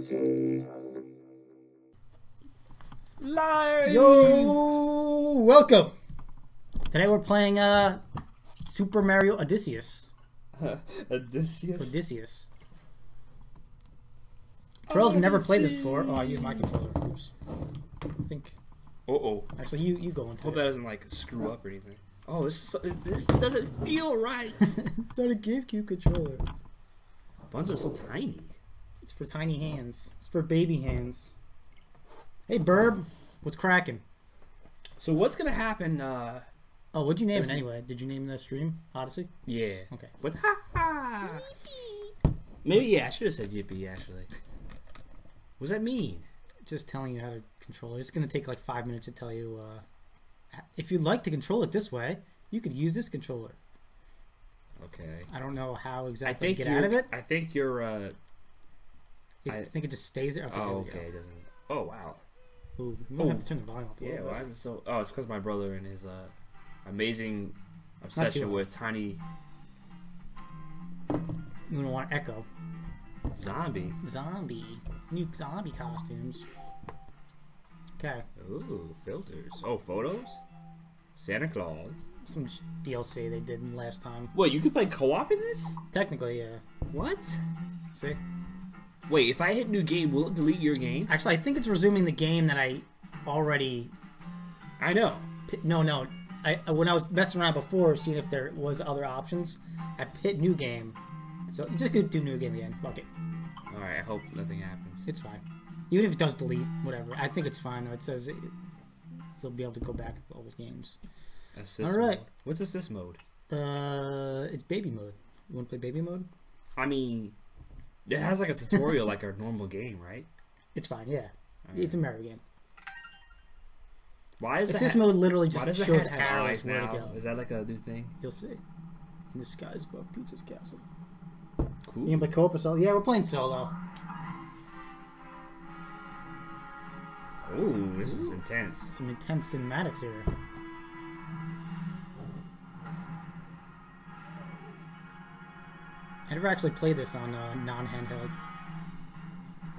Arcade. Live. Yo, welcome. Today we're playing uh Super Mario Odysseus. Odysseus. Odysseus. Terrell's never played this before. Oh, I use my controller. Oops. I think Uh oh. actually you you go into Hope it. that doesn't like screw up or anything. Oh, this is, this doesn't feel right. it's not a GameCube controller. Buns are so tiny. It's for tiny hands. It's for baby hands. Hey, Burb, what's cracking? So what's gonna happen? uh Oh, what'd you name it anyway? Did you name the stream Odyssey? Yeah. Okay. What? Ha ha. Maybe yeah. I should have said yippee actually. What does that mean? Just telling you how to control it. It's gonna take like five minutes to tell you. Uh, if you'd like to control it this way, you could use this controller. Okay. I don't know how I exactly think to get out of it. I think you're. uh I I- think it just stays there. Okay, Oh, we go. okay. It doesn't. Oh wow. Ooh, you might have Oh. to turn the volume up. A Yeah. Why is it so? Oh, it's because my brother and his uh amazing obsession with tiny You don't want echo. zombie. Zombie. New zombie costumes. Okay, Ooh, filters. Oh, photos? Santa Claus. some DLC they did last time. Wait, you can play co-op in this? Technically, yeah. What? See, Wait, if I hit new game, will it delete your game? actually, I think it's resuming the game that I already. I know. No, no. I when I was messing around before, seeing if there was other options, I hit new game. So just go do new game again. Fuck it. Alright, I hope nothing happens. It's fine. Even if it does delete, whatever. I think it's fine. though. It says it, you'll be able to go back to all old games. Assist All right. mode. What's assist mode? Uh, it's baby mode. You want to play baby mode? I mean, it has like a tutorial like our normal game, right? It's fine. Yeah, it's a Mario game. Why is this mode literally Why just does shows have arrows where now? to go. Is that like a new thing? You'll see. In the skies above Peach's castle. Cool. You can play co-op solo? Yeah, we're playing solo. Ooh, this is intense. Some intense cinematics here. I never actually played this on uh, non-handheld.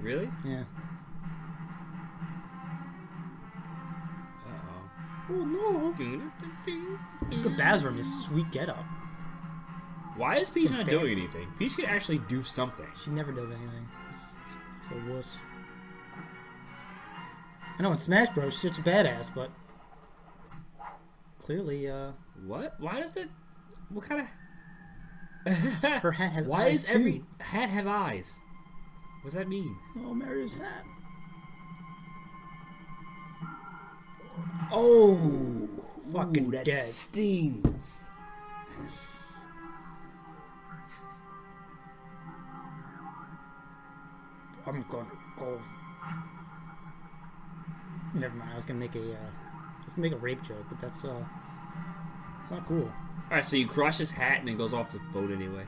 Really? Yeah. Uh-oh. Oh no! Look at in his sweet getup. Why is Peach not doing anything? Peach could actually do something. She never does anything. She's a wuss. I know in Smash Bros. she's such a badass, but clearly, uh, What? Why does that? What kind of? Her hat has Why eyes Why does every hat have eyes? What does that mean? Oh, Mario's hat. Oh, Fucking ooh, that dead. stings. I'm gonna go. Never mind. I was gonna make a, uh, I was gonna make a rape joke, but that's uh, it's not cool. All right, so you crush his hat and it goes off the boat anyway.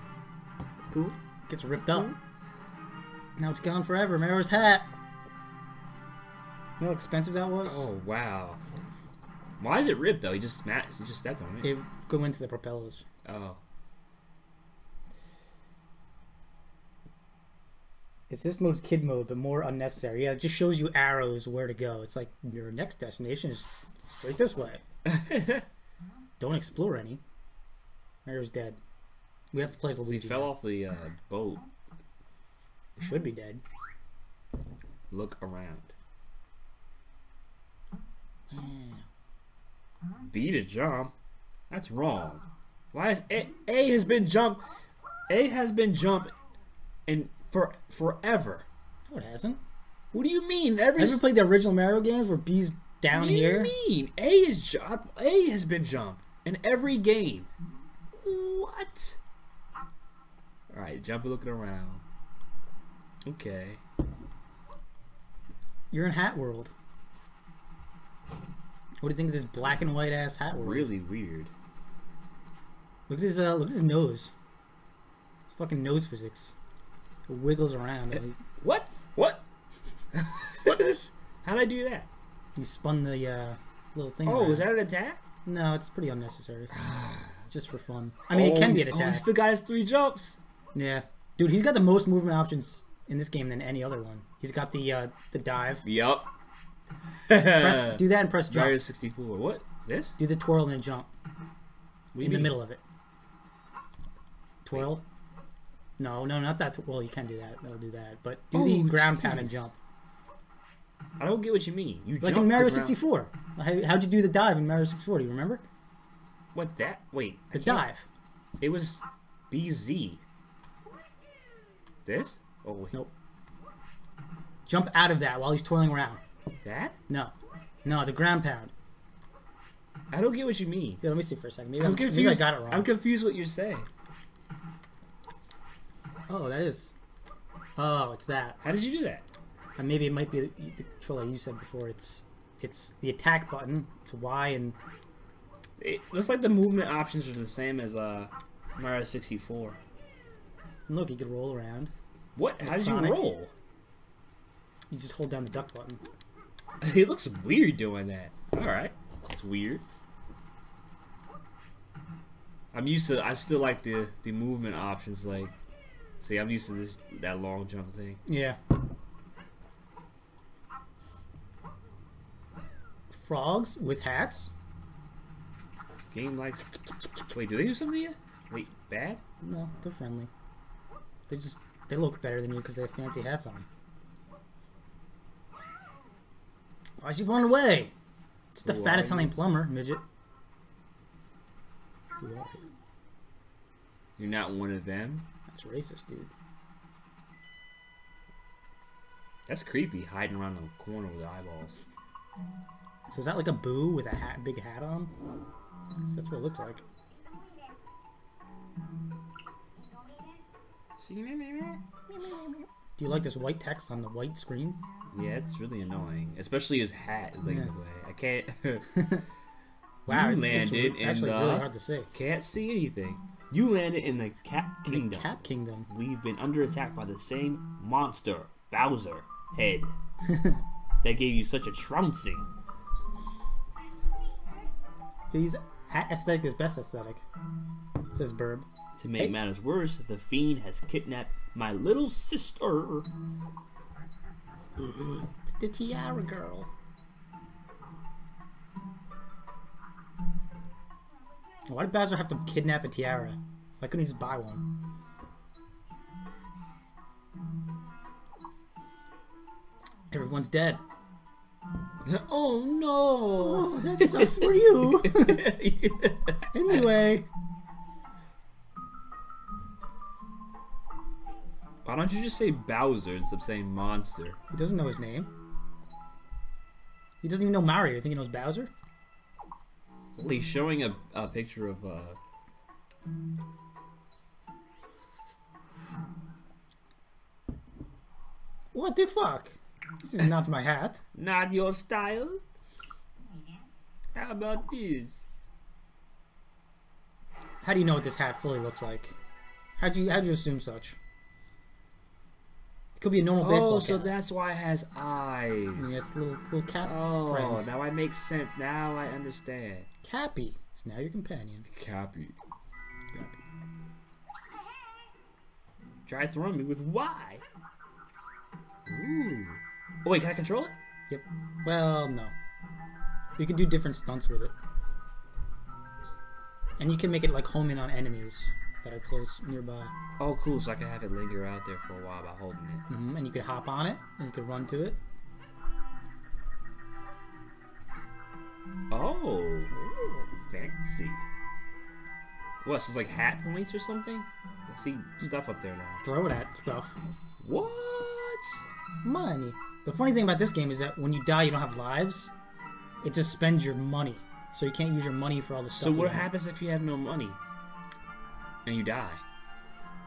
That's cool. gets ripped up. Now it's gone forever. Mario's hat. You know how expensive that was? Oh wow. Why is it ripped though? He just smashed. He just stepped on it. It go into the propellers. Oh. It's this mode's kid mode, but more unnecessary. Yeah, it just shows you arrows where to go. It's like your next destination is straight this way. Don't explore any. Mario's dead. We have to play as He Luigi. fell now. off the uh, boat. Should be dead. Look around. B to jump. That's wrong. Why is A, A has been jump? A has been jump, and for forever. No, it hasn't. What do you mean? Every Have you ever played the original Mario games where B's down what do you here? mean? A is jump. A has been jump in every game. What? All right, jump looking around. Okay. You're in Hat World. What do you think of this black and white ass Hat World? Really weird. Look at his uh, look at his nose. It's fucking nose physics. It wiggles around. and he, What? What? what? How'd I do that? He spun the uh, little thing. Oh, around. was that an attack? No, it's pretty unnecessary. Just for fun. I mean, it can be an Oh, he still got his three jumps. Yeah, dude, he's got the most movement options in this game than any other one. He's got the uh, the dive. Yup. Press, do that and press jump. Mario 64. What? This? Do the twirl and jump What do you in the middle of it. Twirl. No, no, not that. Well, you can do that. That'll do that. But do the Oh, ground pound and jump. I don't get what you mean. You Like in Mario 64. How, how'd you do the dive in Mario 64? Do you remember? What that? Wait. The dive. It was BZ. This? Oh, wait. Nope. Jump out of that while he's twirling around. that? No. No, the ground pound. I don't get what you mean. Yeah, let me see for a second. Maybe, I'm I'm confused. maybe I got it wrong. I'm confused what you're saying. oh, that is. Oh, it's that. How did you do that? And maybe it might be the, controller you said before. It's it's the attack button. It's Y and It looks like the movement options are the same as uh Mario 64. and look, you can roll around. What? How did you roll? You just hold down the duck button. It looks weird doing that. All right, it's weird. I'm used to. I still like the the movement options. Like, see, I'm used to this that long jump thing. Yeah. Frogs with hats? Game likes. Wait, do they do something yet? Wait, bad? No, they're friendly. They just they look better than you because they have fancy hats on. Why'd you run away? It's the Who fat Italian plumber, midget. You? You're not one of them. That's racist, dude. That's creepy, hiding around the corner with eyeballs. So is that like a boo with a hat, big hat on? That's what it looks like. Do you like this white text on the white screen? Yeah, it's really annoying, especially his hat. Like Yeah. the way I can't Wow, You it's, it's landed in actually the- really hard to say. can't see anything. You landed in the Cap The Kingdom. Cap Kingdom. We've been under attack by the same monster, Bowser head, that gave you such a trouncing. He's aesthetic is best aesthetic. Says Burb. To make Hey. matters worse, the fiend has kidnapped my little sister. It's the Tiara Girl. Why did Bowser have to kidnap a tiara? Why couldn't he just buy one? Everyone's dead. Oh no! Oh, that sucks for you. anyway, Why don't you just say Bowser instead of saying monster? he doesn't know his name. He doesn't even know Mario. You think he knows Bowser? Well, he's showing a, a picture of uh, What the fuck? This is not my hat. not your style. How about this? How do you know what this hat fully looks like? How'd you how'd you assume such? It could be a normal baseball Oh, so that's why it has eyes. Yeah, it's little little cap Oh, friends. now I make sense. Now I understand. Cappy is now your companion. Cappy. Cappy. Try throwing me with Y. Ooh. Oh, wait, can I control it? Yep. Well, no. You can do different stunts with it. And you can make it like home in on enemies that are close nearby. Oh, cool. So I can have it linger out there for a while by holding it. hmm And you could hop on it and you could run to it. Oh. Fancy. What, so it's like hat points or something? I see stuff up there now. Throw it at stuff. What? Money. The funny thing about this game is that when you die, you don't have lives. It just spends your money. So you can't use your money for all the stuff. So what happens if you have no money? And you die?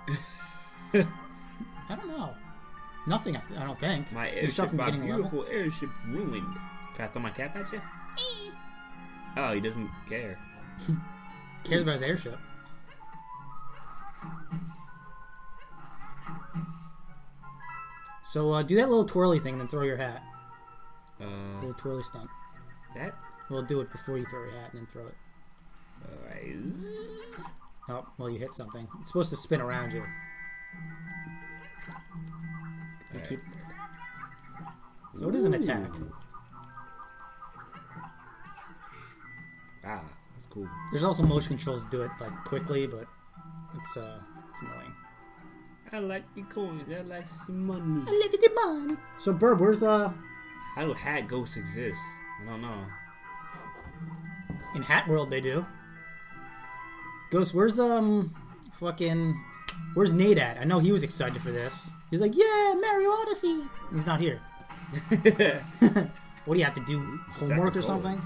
I don't know. Nothing, I, th- I don't think. My airship, my getting a level. beautiful airship ruined. Can I throw my cap at you? Oh, he doesn't care. He cares about his airship. So uh, do that little twirly thing and then throw your hat. Uh, little twirly stunt. that? We'll do it before you throw your hat and then throw it. Oh, well, you hit something. It's supposed to spin around you. keep. So it is an attack. Ah, that's cool. There's also motion controls to do it like quickly, but it's uh it's annoying. I like the coins. I like the money. look at the money. So Burb, where's uh How do hat ghosts exist? I don't know. in Hat World they do. Ghost, where's um fucking where's Nate at? I know he was excited for this. He's like, yeah, Mario Odyssey. He's not here. What do you have to do? Homework or something?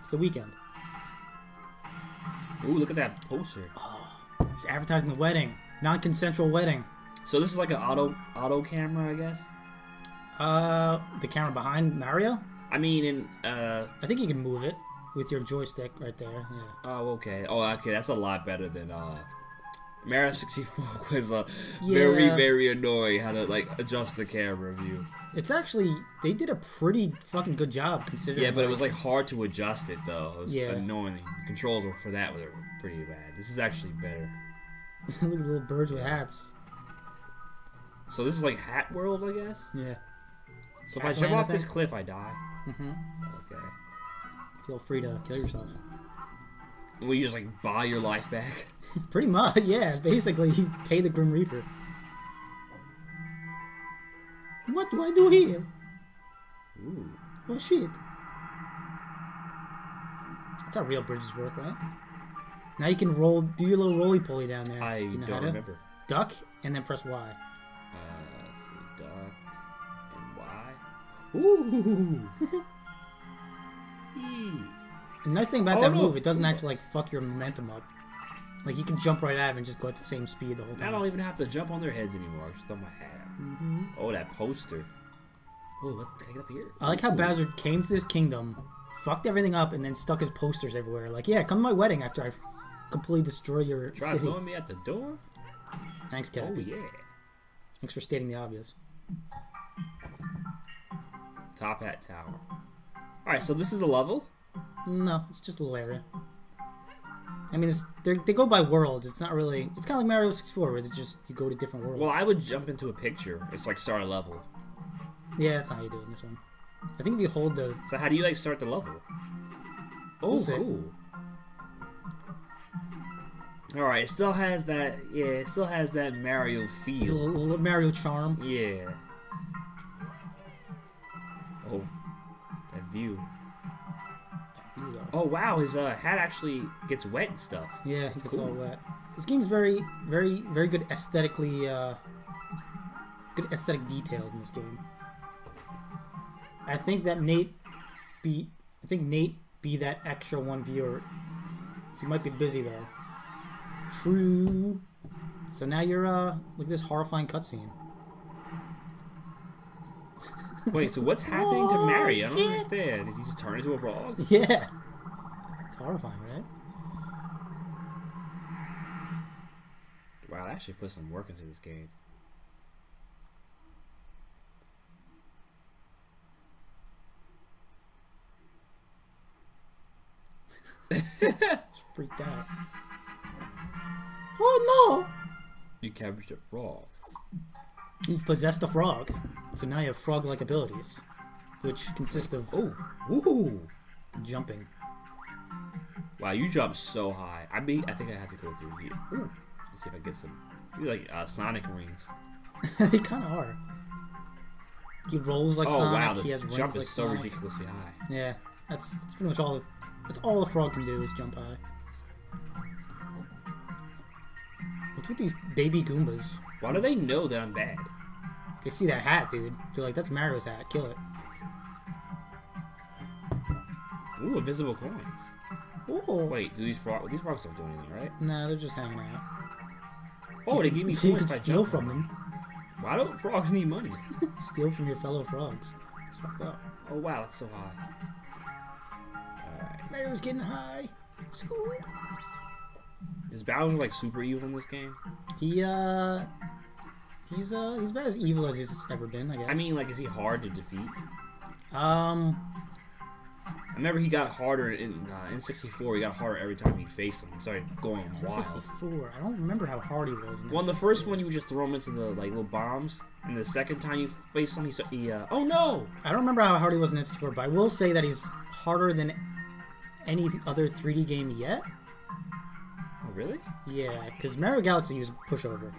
It's the weekend. Ooh, look at that poster. Oh, he's advertising the wedding, non-consensual wedding. So this is like an auto auto camera, I guess. Uh, the camera behind Mario. I mean, in uh I think you can move it with your joystick right there. Yeah. oh okay oh okay that's a lot better than uh Mario 64 was uh, Yeah. very very annoying how to like adjust the camera view. It's actually they did a pretty fucking good job considering. Yeah, but it was like hard to adjust it though. It was Yeah. annoying. Controls were for that were pretty bad. This is actually better. look at the little birds with hats. So this is like Hat World, I guess. Yeah. So if I jump off this cliff, I die. hmm Okay. Feel free to kill yourself. Will you just like buy your life back? Pretty much, yeah. Basically, you pay the Grim Reaper. What do I do here? Ooh. Oh shit. That's how real bridges work, right? Now you can roll, do your little roly poly down there. I you know don't remember. Duck and then press Y. Uh, duck and Y. Ooh. The nice thing about Oh, that no. move, it doesn't actually like fuck your momentum up. Like you can jump right at it and just go at the same speed the whole time. I don't even have to jump on their heads anymore. Just on my hat. Mm-hmm. Oh, that poster. Oh, what? Can I get up here? I like how Ooh. Bowser came to this kingdom, fucked everything up, and then stuck his posters everywhere. Like, yeah, come to my wedding after I completely destroy your Try city. throwing me at the door? Thanks, Oh, yeah. Thanks for stating the obvious. Top Hat Tower. Alright, so this is a level? No, it's just a little area. I mean, it's, they're- go by worlds. It's not really. It's kind of like Mario 64, where it's just you go to different worlds. Well, I would jump into a picture. It's like start a level. yeah, that's not how you do it in this one. I think if you hold the So how do you like start the level? Oh, cool. All right, it still has that. Yeah, it still has that Mario feel. little, little Mario charm. Yeah. Oh, that view. Oh wow, his uh, hat actually gets wet and stuff. Yeah, That's it's cool. all wet. This game's very, very, very good aesthetically. Uh, good aesthetic details in this game. I think that Nate be. I think Nate be that extra one viewer. He might be busy though. True. So now you're uh look at this horrifying cutscene. Wait, so what's happening to Mary? I don't shit. understand. Did he just turn into a frog? Yeah. It's horrifying, right? Wow, I actually put some work into this game. It's freaked out. Oh no! You captured a frog. You've possessed a frog. So now you have frog-like abilities, which consist of Oh, ooh! jumping. Wow, you jump so high. I mean, I think I have to go through here. Ooh. Let's see if I get some. Maybe like uh, Sonic rings. they kind of are. He rolls like oh Sonic. wow, he this has rings jump like is so Sonic. ridiculously high. Yeah, that's that's pretty much all. The, that's all the frog can do is jump high. With these baby Goombas? Why do they know that I'm bad? They see that hat, dude. They're like, "That's Mario's hat. Kill it." Ooh, invisible coins. Ooh. Wait, do these frogs? These frogs don't do anything, right? Nah, they're just hanging out. Oh, they give me So you can steal from them. Why don't frogs need money? Steal from your fellow frogs. It's fucked up. Oh wow, it's so high. Alright. Mario's getting high. Scoop. Is Bowser like super evil in this game? He uh, he's uh, he's about as evil as he's ever been, I guess. I mean, like, is he hard to defeat? um, I remember he got harder in uh, in 64. He got harder every time he faced him. Started going wild. 64. I don't remember how hard he was. In Well, in the first one, you would just throw him into the like little bombs, and the second time you faced him, he, he uh, oh no! I don't remember how hard he was in N64, but I will say that he's harder than any other 3D game yet. Really? Yeah, because Mario Galaxy was pushover.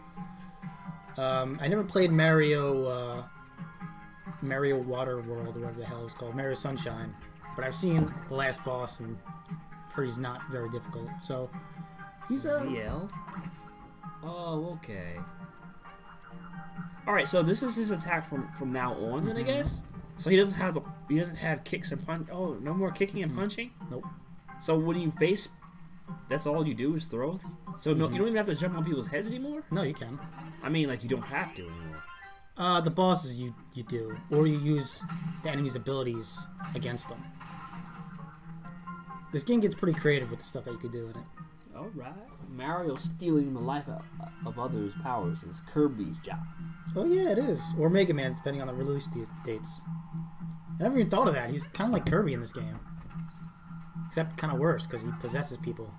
Um, I never played Mario, uh, Mario Water World, or whatever the hell it was called, Mario Sunshine. But I've seen the last boss, and heard he's not very difficult. So he's a ZL. Oh okay. All right, so this is his attack from from now on, then I guess. So he doesn't have the he doesn't have kicks and punch. Oh, no more kicking and punching. nope. So when you face, that's all you do is throw. So no, you don't even have to jump on people's heads anymore. No, you can. I mean, like you don't have to anymore. Uh, the bosses you you do, or you use the enemy's abilities against them. This game gets pretty creative with the stuff that you could do in it. All right. Mario stealing the life of, of others' powers is Kirby's job. Oh yeah, it is. Or Mega Man's, depending on the release dates. I never even thought of that. He's kind of like Kirby in this game, except kind of worse because he possesses people.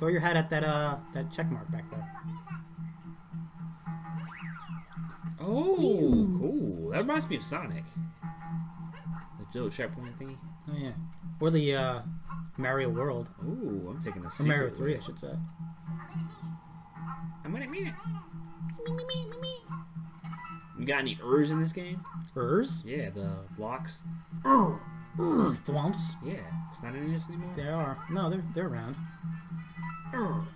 Throw your hat at that uh that check mark back there. Oh, cool. That reminds me of Sonic. The little checkpoint thingy. Oh yeah. Or the uh, Mario World, Ooh, I'm taking a or secret Mario Three, I should say. I'm gonna mean it. You got any Urs in this game? Urs, Yeah, the blocks. Thwomps. Yeah, it's not in this anymore. They are. No, they're they're around. Oh.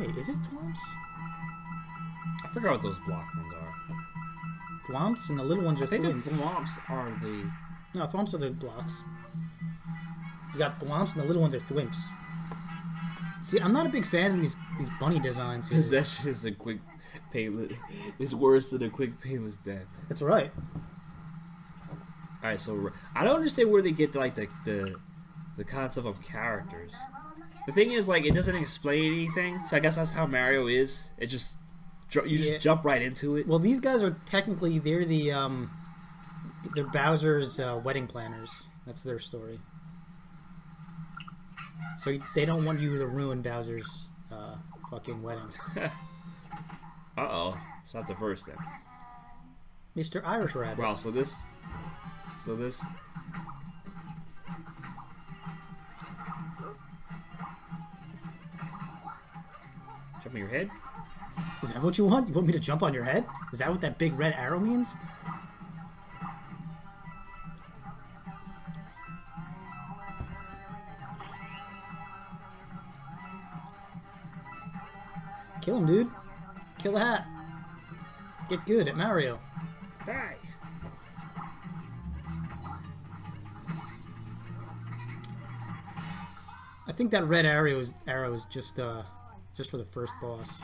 Wait, is it Thwomps? I forgot what those block ones are. Thwomps and the little ones are I think. Thwomps are the. No, Thwomps are the blocks. You got Thwomps and the little ones are Thwimps. See, I'm not a big fan of these these bunny designs here. Possession is a quick, painless. It's worse than a quick, painless death. That's right. All right, so I don't understand where they get like the the, the concept of characters. The thing is, like, it doesn't explain anything. So I guess that's how Mario is. It just ju- you just Yeah. jump right into it. Well, these guys are technically they're the um, they're Bowser's uh, wedding planners. That's their story. So they don't want you to ruin Bowser's uh, fucking wedding. Uh oh, it's not the first then. Mr. Irish Rabbit. Wow, so this, so this. Jump on your head. Is that what you want? You want me to jump on your head? Is that what that big red arrow means? Kill him, dude. Kill the hat. Get good at Mario. Die. I think that red arrow is arrow is just uh just for the first boss.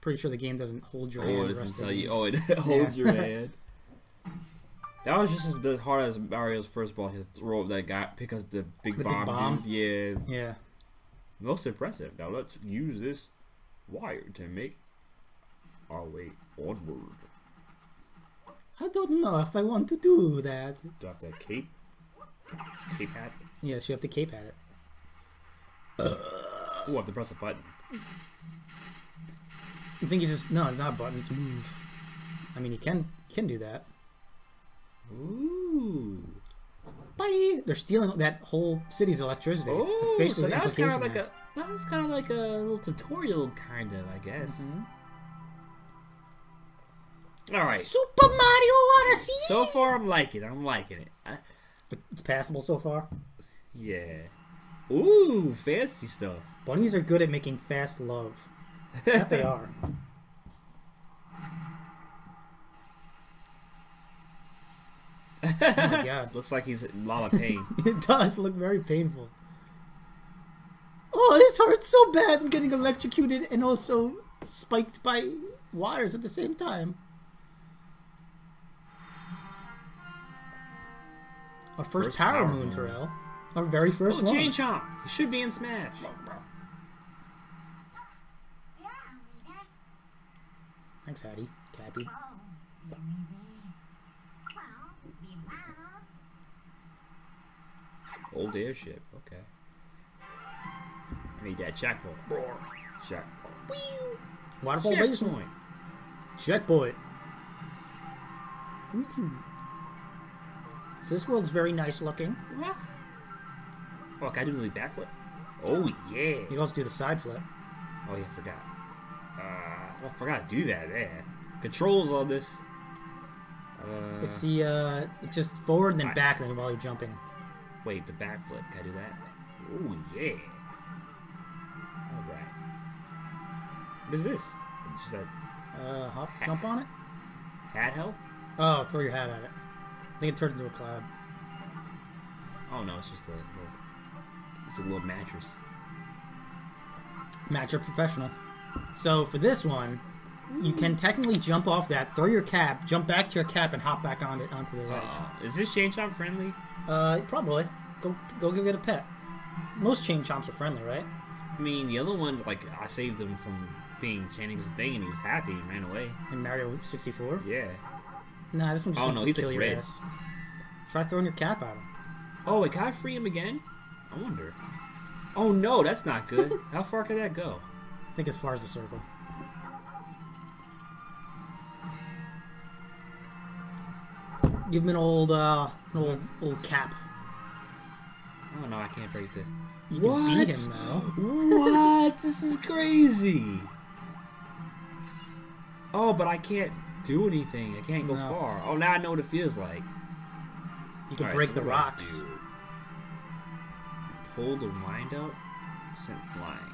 Pretty sure the game doesn't hold your hand. Oh, the it rest doesn't tell you. Oh, it oh, holds Yeah. your hand. That was just as bit hard as Mario's first boss. to throw up that guy, pick up the big The big bomb. bomb? Dude. Yeah, Yeah. most impressive. Now let's use this wire to make our way onward. I don't know if I want to do that. Do I have to cape? Cape hat? Yes, you have to cape at it. Ooh, I have to press a button. You think you just no, it's not a button, it's move. I mean, you can you can do that. Ooh. Bye. They're stealing that whole city's electricity. Oh, basically so that was kind of like there. a that was kind of like a little tutorial, kind of, I guess. Mhm. All right. Super Mario Odyssey. So far, I'm liking it. I'm liking it. I, It's passable so far. yeah. Ooh, fancy stuff. Bunnies are good at making fast love. That they are. oh my god. Looks like he's in a lot of pain. It does look very painful. Oh, this hurts so bad. I'm getting electrocuted and also spiked by wires at the same time. Our first, First power, power moon, moon. Terrell. Our very first oh, one. Chain Chomp. He should be in Smash. Thanks, Hattie. Cappy. Old airship. Okay. I need that checkpoint. Checkpoint. Waterfall basement. Checkpoint. Checkpoint. Woohoo. So this world's very nice looking. Oh, can I do the backflip? Oh yeah. You can also do the side flip. Oh yeah, I forgot. Uh, I forgot to do that. There. Controls on this. Uh, It's the uh, it's just forward and then back, and then while you're jumping. Wait, the backflip. Can I do that? Oh yeah. All right. What is this? Just that Uh, hop, jump on it. hat health? Oh, throw your hat at it. I think it turns into a cloud. Oh no, it's just a little. It's a little mattress. Match your professional. So for this one, you can technically jump off that, throw your cap, jump back to your cap, and hop back on it onto the ledge. Uh, is this chain chomp friendly? Uh, probably. Go go give it a pet. Most chain chomps are friendly, right? I mean, the other one, like, I saved him from being Channing's thing, and he was happy and ran away. In Mario 64. Yeah. Nah, this one just Oh, no, to he's kill like your red. ass. Try throwing your cap at him. Oh, wait, can I free him again? I wonder. Oh no, that's not good. How far could that go? I think as far as the circle. Give him an old, uh, an old, old cap. Oh no, I can't break this. You can beat him though. what? This is crazy. Oh, but I can't do anything. I can't go No. far. Oh, now I know what it feels like. You can Alright, break so the what rocks. Pull the wind up. Sent flying.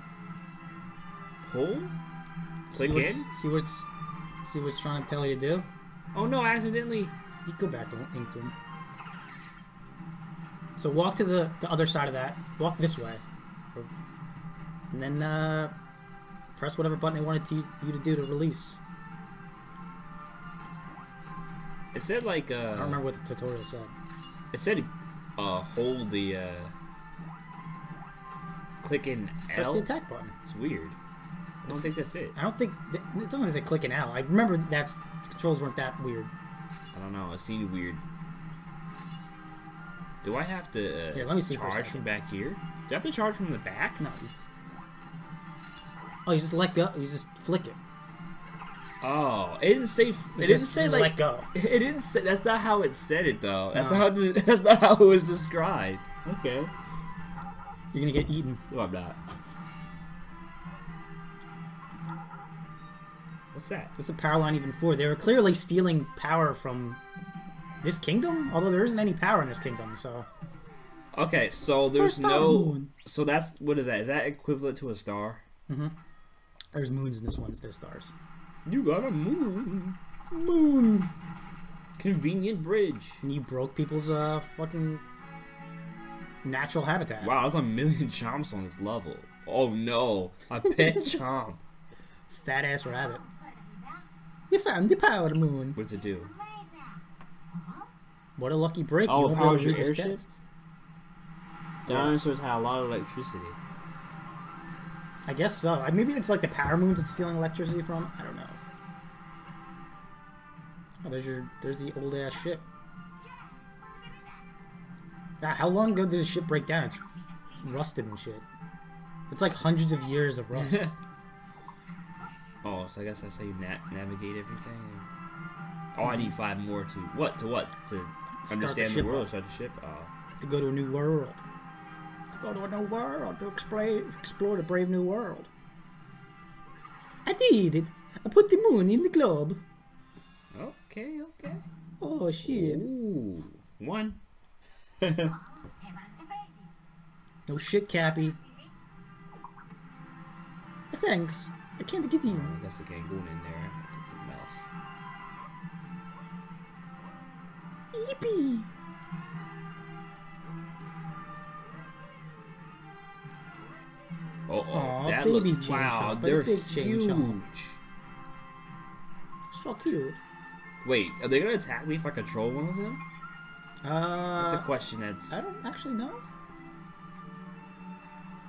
See Click what's, in. see what's, see what's trying to tell you to do. Oh no! I accidentally. You go back to into him. So walk to the, the other side of that. Walk this way. And then uh, press whatever button it wanted to, you to do to release. It said like. Uh, I don't remember what the tutorial said. It said, uh, hold the. Uh, click in L. Press the attack button. It's weird. I don't think that's it. I don't think th- it doesn't say clicking out. I remember that's controls weren't that weird. I don't know. It seemed weird. Do I have to uh, Here, let me see charge from back here? Do I have to charge from the back? No. You just, oh, you just let go. You just flick it. Oh, it didn't say. It You didn't just- say just like. let go. It didn't say. That's not how it said it though. That's No. not how. The, that's not how it was described. Okay. You're gonna get eaten. No, I'm not. What's that? What's the power line even for? They were clearly stealing power from this kingdom, although there isn't any power in this kingdom. So Okay, so there's First no. moon. So that's what is that? Is that equivalent to a star? there's moons in this one instead of stars. You got a moon. Moon. Convenient bridge. And you broke people's uh fucking natural habitat. Wow, there's a million chomps on this level. Oh no, a pet chomp. Fat ass rabbit. You found the power moon. What's it do? What a lucky break. Oh, you it won't be powers your this airship? text. Dinosaurs had a lot of electricity. I guess so. Maybe it's like the power moons it's stealing electricity from. I don't know. Oh, there's your there's the old ass ship. Ah, how long ago did this ship break down? It's rusted and shit. It's like hundreds of years of rust. Oh, so I guess that's how you na- navigate everything. Oh, I need five more to what? To what? To the understand the ship world, up. start the ship. Oh, to go to a new world. To go to a new world to explore explore the brave new world. I did it. I put the moon in the globe. okay, okay. Oh shit. Ooh, one. No shit, Cappy. Thanks. I can't get you. That's the Gangoon in there. It's a mouse. Yippee! Oh, oh, that baby look, chain wow, they're huge. So cute. Wait, are they gonna attack me if I control one of them? Uh, That's a Uh, question that's. I don't actually know.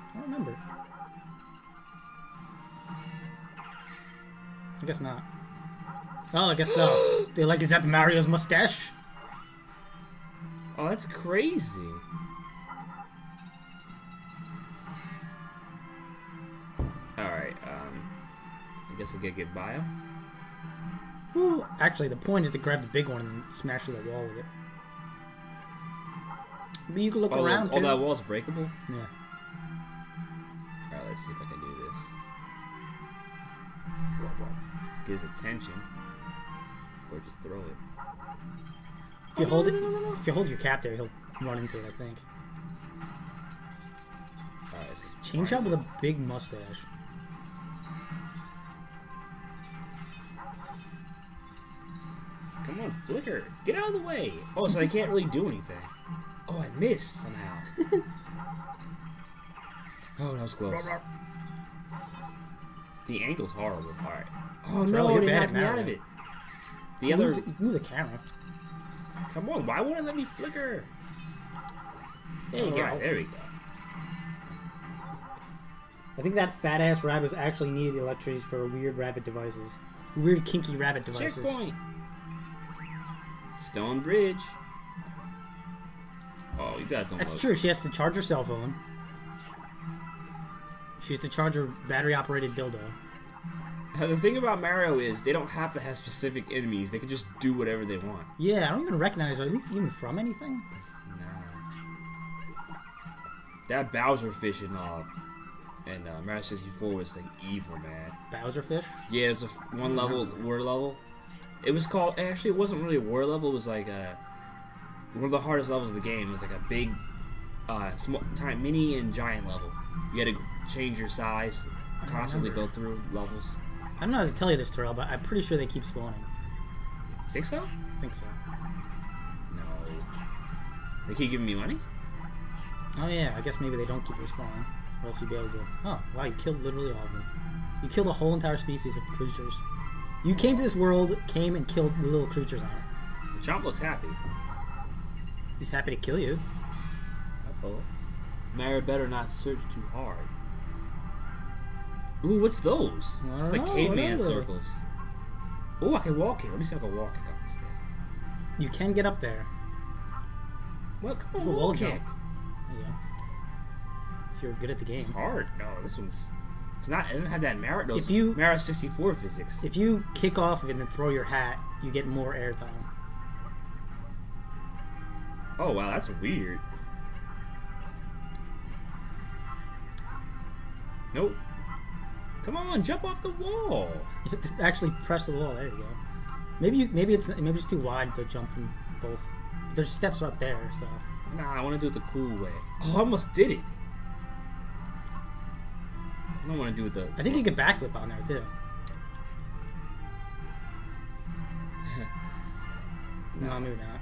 I don't remember. I guess not. Oh, I guess so. They're like, is that Mario's mustache? Oh, that's crazy. Alright, um... I guess we'll get goodbye. bio. Ooh, actually, the point is to grab the big one and smash through that wall with it. But you can look oh, around, all, all that wall's breakable? Yeah. His attention. Or just throw it. If you hold it, if you hold your cap there, he'll run into it. I think. Let's Chain shot with a big mustache. Come on, Flicker. Get out of the way. Oh, so I can't really do anything. Oh, I missed somehow. oh, that was close. The angle's horrible. Alright. Oh Charlie, no, you're they knocked me out of it. The other. Move the, move the camera. Come on, why won't it let me flicker? There you go. there we go. I think that fat ass rabbit actually needed the electricities for weird rabbit devices. Weird kinky rabbit devices. Checkpoint. Stone Bridge. Oh, you guys don't That's look. true. She has to charge her cell phone. She has to charge her battery operated dildo. The thing about Mario is they don't have to have specific enemies. They can just do whatever they want. Yeah, I don't even recognize. Are these even from anything? Nah. That Bowser fish in uh, in uh, Mario 64 was like evil, man. Bowser fish? Yeah, it was a f- one level, war level. It was called. Actually, it wasn't really a war level. It was like a one of the hardest levels of the game. It was like a big, uh, small, time, mini and giant level. You had to change your size, constantly go through levels. I don't know how to tell you this, Terrell, but I'm pretty sure they keep spawning. Think so? I think so. No. They keep giving me money. Oh yeah, I guess maybe they don't keep respawning. Or else you'd be able to... Oh, wow, you killed literally all of them. You killed a whole entire species of creatures. You came to this world, came and killed the little creatures on it. The chomp looks happy. He's happy to kill you. Uh-oh. Mario better not search too hard. Ooh, what's those? I It's like know, caveman circles. Ooh, I can walk it. Let me see if I can walk it up this thing. You can get up there. Well, come on, Go wall wall kick. jump. There you go. If you're good at the game. Hard. No, this one's. It's not. It doesn't have that Mario. Those If you- Mario 64 physics. If you kick off and then throw your hat, you get more airtime. Oh wow, that's weird. Nope. Come on, jump off the wall. You have to actually press the wall. There you go. Maybe you, maybe it's maybe it's too wide to jump from both. There's steps up there, so Nah, I want to do it the cool way. Oh, I almost did it. I don't want to do it the. I think you could backflip on there too. no, maybe not.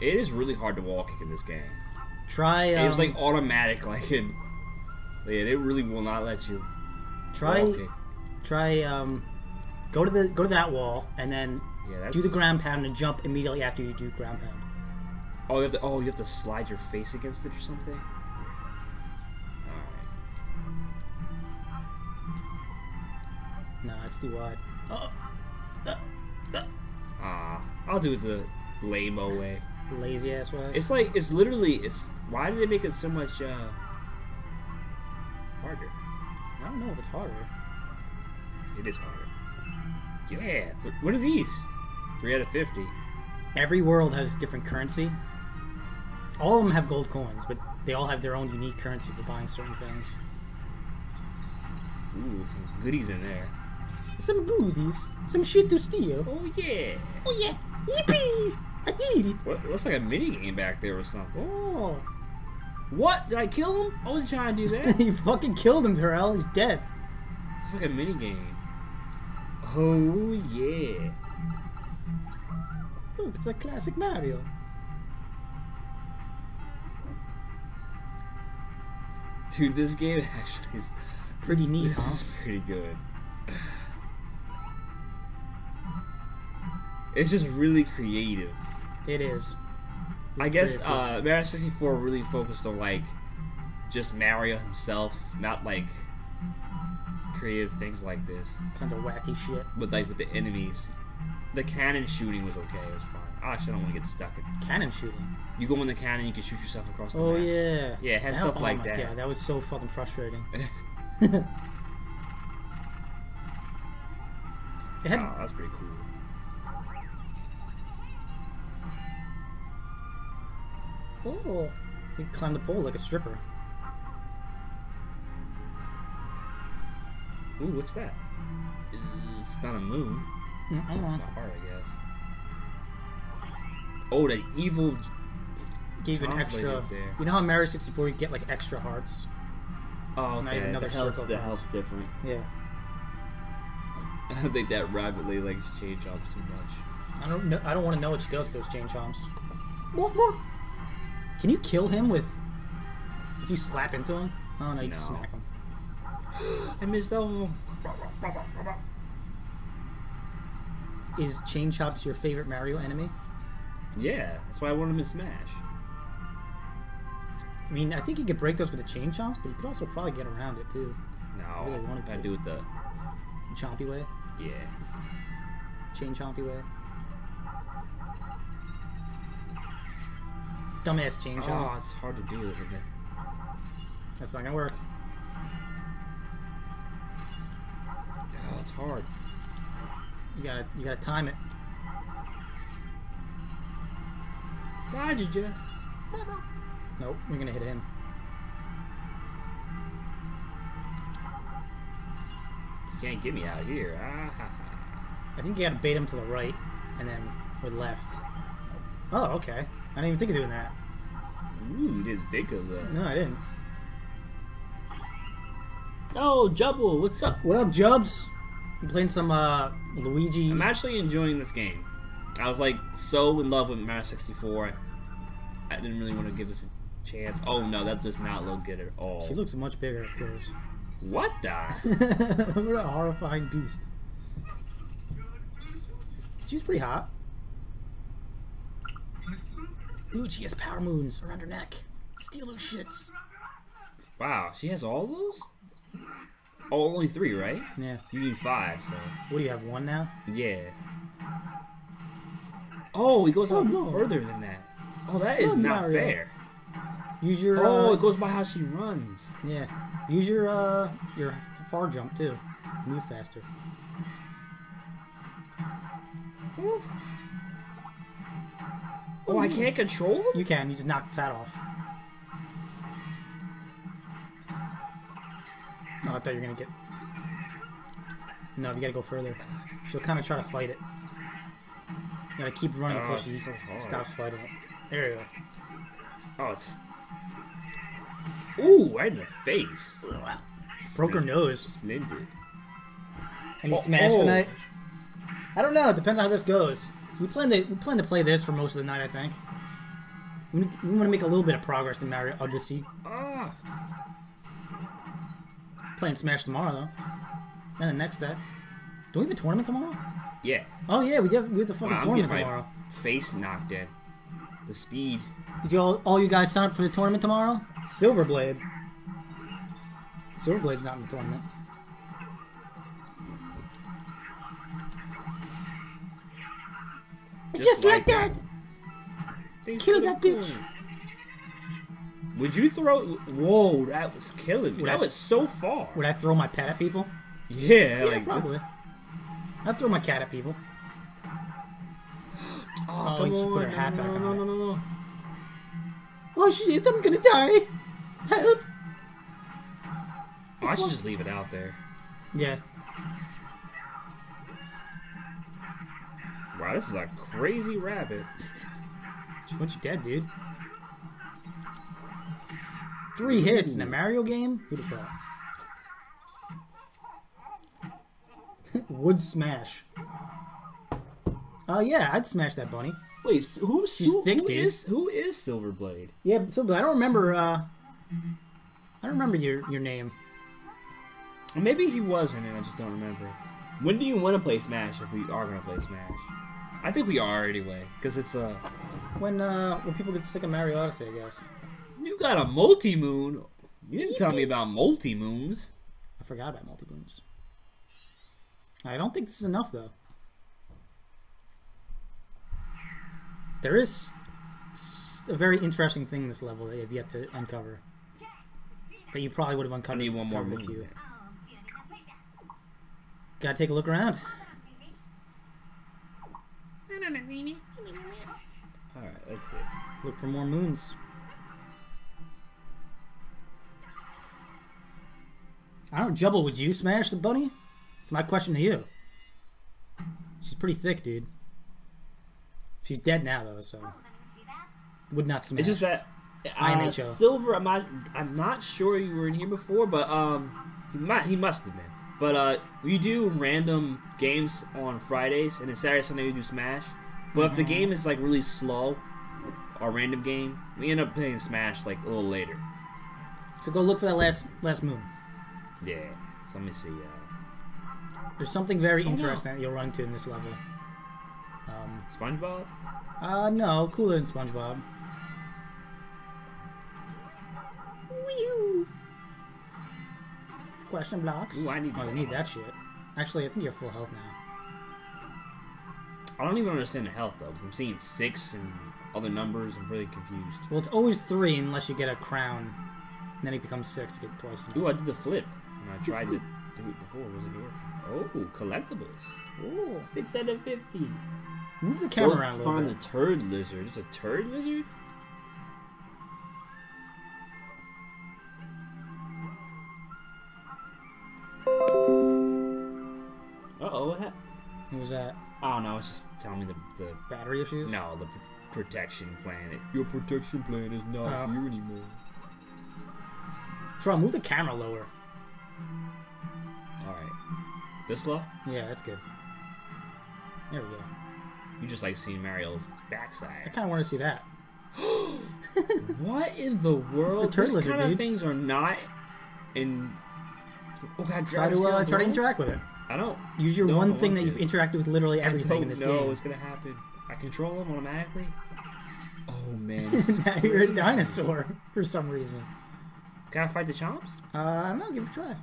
It is really hard to wall kick in this game. Try. Um, it was like automatic, like in. Yeah, it really will not let you. Try wall kick. try um, go to the go to that wall and then Yeah, that's. do the ground pound and jump immediately after you do ground pound. Oh, you have to. Oh, you have to slide your face against it or something. Alright. No, it's too wide. Oh, Ah, I'll do it the lame-o way. lazy ass way. It's like it's literally it's. Why did they make it so much uh harder? I don't know if it's harder. It is harder. Yeah. What are these? Three out of fifty. Every world has different currency. All of them have gold coins, but they all have their own unique currency for buying certain things. Ooh, some goodies in there. Some goodies, some shit to steal. Oh yeah. Oh yeah, yippee! I did it. What looks like a mini game back there or something. Oh, What? Did I kill him? I wasn't trying to do that. you fucking killed him, Terrell. He's dead. It's like a mini game. Oh yeah. Look, it's like classic Mario. Dude, this game actually is Pretty neat, This huh? is pretty good. It's just really creative. It is. I guess uh, Mario 64 really focused on like just Mario himself, not like creative things like this. kinds of wacky shit. But like with the enemies, the cannon shooting was okay. It was fine. Oh, actually, I don't want to get stuck. In. Cannon shooting. You go in the cannon, you can shoot yourself across the Oh map. yeah. Yeah, it had That- stuff oh like that. God, that was so fucking frustrating. It had Oh, that's pretty cool. Oh, you can climb the pole like a stripper. Ooh, what's that? It's not a moon. Mm, I don't know. It's a heart, I guess. Oh, that evil. Gave an extra. there. You know how Mario 64 you get like extra hearts? Oh, Not okay. even another the health, circle the of health's different. Yeah. I think that rabbit lady likes chain chomps too much. I don't. Know, I don't want to know what she does with those chain chomps. Can you kill him with? If you slap into him? Oh no, you No. smack him. I missed all of them. Is chain chomps your favorite Mario enemy? Yeah, that's why I want him to smash. I mean, I think you could break those with the chain chomps, but you could also probably get around it too. No, really wanted to. do it the Chompy way, yeah. chain chompy way. Dumbass chomp. Oh, it's hard to do, isn't it? That's not gonna work. Oh, it's hard. You gotta, you gotta time it. Why did you? Nope, you're gonna hit him. You can't get me out here. Ah. I think you gotta bait him to the right, and then with left. Oh, okay. I didn't even think of doing that. Ooh, you didn't think of that. No, I didn't. Oh, Jubble, what's up? What up, Jubs? You playing some uh, Luigi? I'm actually enjoying this game. I was like so in love with Mario 64. I didn't really want to give this a chance. Oh no, that does not look good at all. She looks much bigger up close. What the? what a horrifying beast. She's pretty hot. Dude, she has power moons around her neck. Steal those shits. Wow, she has all those? Oh, only three, right? Yeah. You need five, so What do you have? One now? yeah. Oh, he goes Oh, out no. further than that. Oh, that is Oh, not Mario. fair. Use your. Oh, uh, it goes by how she runs. Yeah. Use your uh your far jump too. Move faster. Oh, I can't control him? You can. You just knock the hat off. Oh, I thought you were gonna get. No, you gotta go further. She'll kind of try to fight it. You gotta keep running Oh, until it's she so hard. stops fighting it. There you go. Oh, it's. Ooh, right in the face. Broke her nose. Splendid. Can you Oh, smash oh. tonight? I don't know. It depends on how this goes. We plan to we plan to play this for most of the night. I think. We, we want to make a little bit of progress in Mario Odyssey. Ah. Playing Smash tomorrow though. And the next day. Do we have a tournament tomorrow? Yeah. Oh yeah, we have we have the fucking Wow, tournament tomorrow. face knocked in. The speed. Did you all, all you guys sign up for the tournament tomorrow? Silverblade. Silverblade's not in the tournament. Just, like that. Thanks Kill that bitch. point. Would you throw? Whoa, that was killing me. Would that I- was so far. Would I throw my pet at people? Yeah, Yeah, like probably. I'd throw my cat at people. Oh, Oh, come you just on. put her hat no, back no, on no, no, no, no. Oh shit, I'm gonna die! Help! Oh, I should just leave it out there. Yeah. Wow, this is a crazy rabbit. Wants you dead, dude. Three hits in a Mario game? Who'd have thought? Would smash. Oh yeah, I'd smash that bunny. Wait, who's She's who, thick, who dude. is who is Silverblade? Yeah, so I don't remember. uh I don't remember your your name. Maybe he wasn't, and I just don't remember. When do you want to play Smash? If we are gonna play Smash, I think we are anyway, because it's a. When uh when people get sick of Mario Odyssey, I guess. You got a multi moon. You didn't tell me about multi moons. I forgot about multi moons. I don't think this is enough though. There is a very interesting thing in this level that you've yet to uncover. That you probably would have I uncovered, need one more uncovered moon. if you. Gotta take a look around. Alright, let's see. Look for more moons. I don't Jubble, would you smash the bunny? It's my question to you. She's pretty thick, dude. She's dead now though, so would not smash. It's just that I am uh, Silver. I'm not. I'm not sure you were in here before, but um, he might. He must have been. But uh, we do random games on Fridays, and then Saturday, Sunday we do Smash. But if the Mm-hmm. game is like really slow, or random game, we end up playing Smash like a little later. So go look for that last last moon. Yeah. So let me see. Uh, There's something very no. interesting that you'll run into in this level. Um, SpongeBob. uh, no, cooler than SpongeBob. Wee Question blocks. Ooh, I need oh, you need that shit. Actually, I think you're full health now. I don't even understand the health though, because I'm seeing six and other numbers. I'm really confused. Well, it's always three unless you get a crown. And then it becomes six to get twice Ooh, I did the flip. And I tried to do it before. Was it working? Oh, collectibles. Ooh. Six out of fifty. Move the camera around a little find bit. the turd lizard. It's a turd lizard? Uh-oh, what happened? What was that? Oh, no, it's just telling me the, the Battery issues? no, the pr- protection plan. Your protection plan is not Oh. here anymore. Tron, move the camera lower. Alright. This low? Yeah, that's good. There we go. You just like seeing Mario's backside. I kind of want to see that. What in the world? turd These kind of things are not in. Oh god, Try Dragon's to uh, Tail try to interact with it. I don't. Use your one thing that you've interacted with literally everything I don't in this know game. what's gonna happen. I control them automatically. Oh man, now you're a dinosaur for some reason. Can I fight the chomps? Uh, I don't know. Give it a try.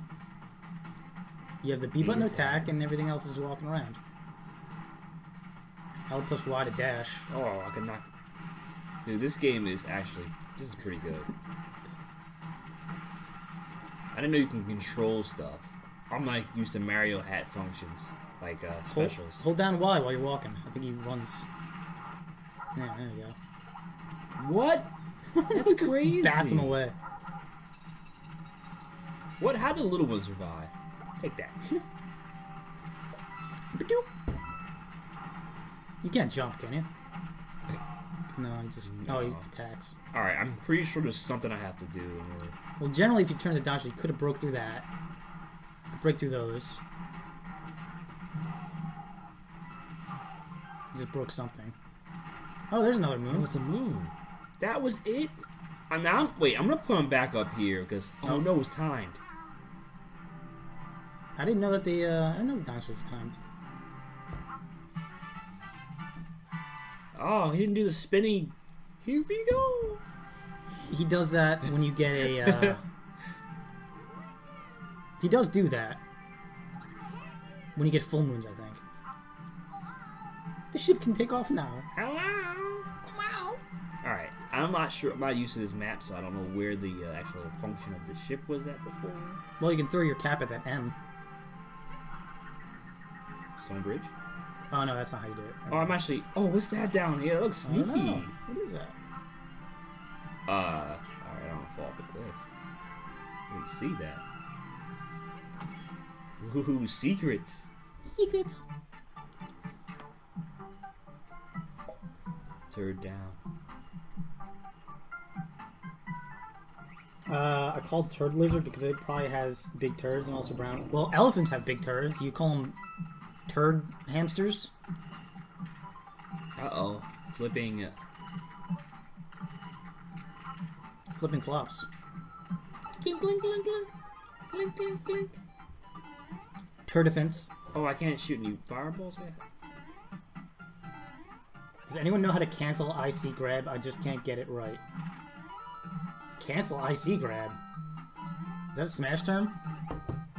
You have the B button to attack, and everything else is walking around. L plus Y to dash. Oh, I can knock. Dude, this game is actually this is pretty good. I didn't know you can control stuff. I'm like used to Mario hat functions, like uh, Hold, specials. hold down Y while you're walking. I think he runs. Yeah, there you go. What? That's Just crazy. Bats him away. What? How did the little one survive? Take that. You can't jump, can you? No, he just. Oh, he attacks. All right, I'm pretty sure there's something I have to do. Well, generally, if you turn the dodge, you could have broke through that. Break through those. Just broke something. Oh, there's another Oh, moon. it's a moon. That was it. I'm now. Wait, I'm gonna put him back up here because oh no, it's timed. I didn't know that the uh, I didn't know the dinosaurs were timed. Oh, he didn't do the spinning. Here we go. He does that when you get a. Uh, he does do that when you get full moons, I think. The ship can take off now. Hello. Wow. All right, I'm not sure. I'm not used to this map, so I don't know where the uh, actual function of the ship was at before. Well, you can throw your cap at that M. Stone Bridge. Oh no, that's not how you do it. Oh, I'm actually. Oh, what's that down here? It looks sneaky. What is that? Uh, alright, I don't fall off the cliff. I didn't see that. Ooh, secrets. Secrets. Turd down. Uh, I called turd lizard because it probably has big turds and also brown. Well, elephants have big turds. You call them turd hamsters. Uh oh. Flipping. Uh, Flipping flops. clink, clink, clink, clink. Clink, clink, clink. Turd defense. Oh, I can't shoot any fireballs yet? Does anyone know how to cancel IC grab? I just can't get it right. Cancel IC grab. Is that a smash term?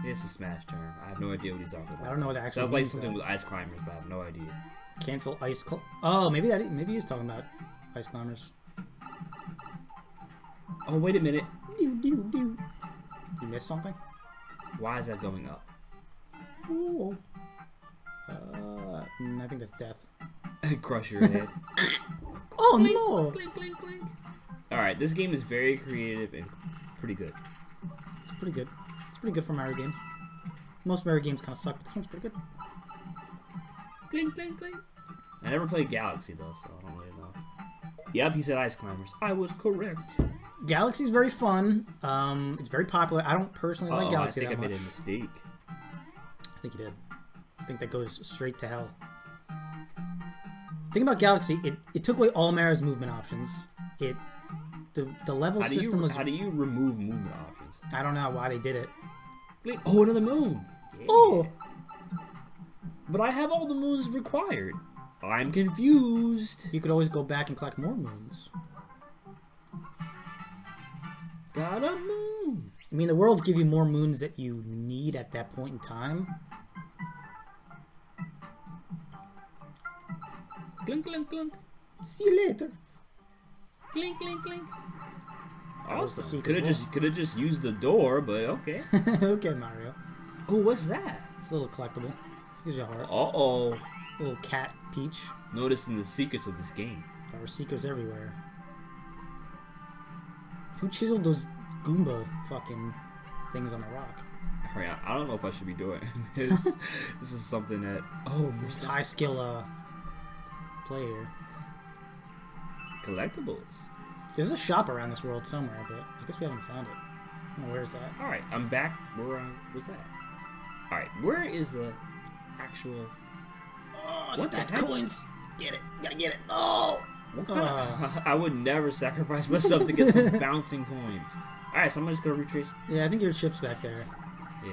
It's a smash term. I have no idea what he's talking about. I don't know what that actually like means. something though. with ice climbers, but I have no idea. Cancel ice. Cl- oh, maybe that. Maybe he's talking about ice climbers. Oh, wait a minute. Do do do. You missed something? Why is that going up? Ooh. Uh, mm, I think that's death. Crush your head. Oh Clink, no! clink, clink, clink. All right, this game is very creative and pretty good. It's pretty good. It's pretty good for Mario game. Most Mario games kind of suck, but this one's pretty good. Clink, clink, clink. I never played Galaxy though, so I don't really know. Yep, he said Ice Climbers. I was correct. Galaxy's very fun. Um, it's very popular. I don't personally like Uh-oh, Galaxy I think that I made much. a mistake. I think you did. I think that goes straight to hell. Think about Galaxy, it, it took away all Mario's movement options. It the the level How system you was how do you remove movement options? I don't know why they did it. Clink. Oh, another moon. Yeah. Oh, But I have all the moons required. I'm confused. you could always go back and collect more moons. Got a moon. I mean, the worlds give you more moons that you need at that point in time. Clink, clink, clink. See you later. Clink, clink, clink. Awesome. Could have just could have just used the door, but okay. okay, Mario. oh, what's that? It's a little collectible. Here's your heart. Uh oh. little cat Peach. Noticing the secrets of this game. There were secrets everywhere. Who chiseled those Goomba fucking things on the rock? Alright, I I don't know if I should be doing this. this is something that oh, This high skill uh player. collectibles. There's a shop around this world somewhere, but I guess we haven't found it. I don't know where it's at. All right, I'm back. Where uh, was that? All right, where is the actual? Oh, What stack coins! Get it! Gotta get it! Oh! Of, I would never sacrifice myself to get some bouncing coins. All right, so I'm just gonna retrace. Yeah, I think your ship's back there. Yeah,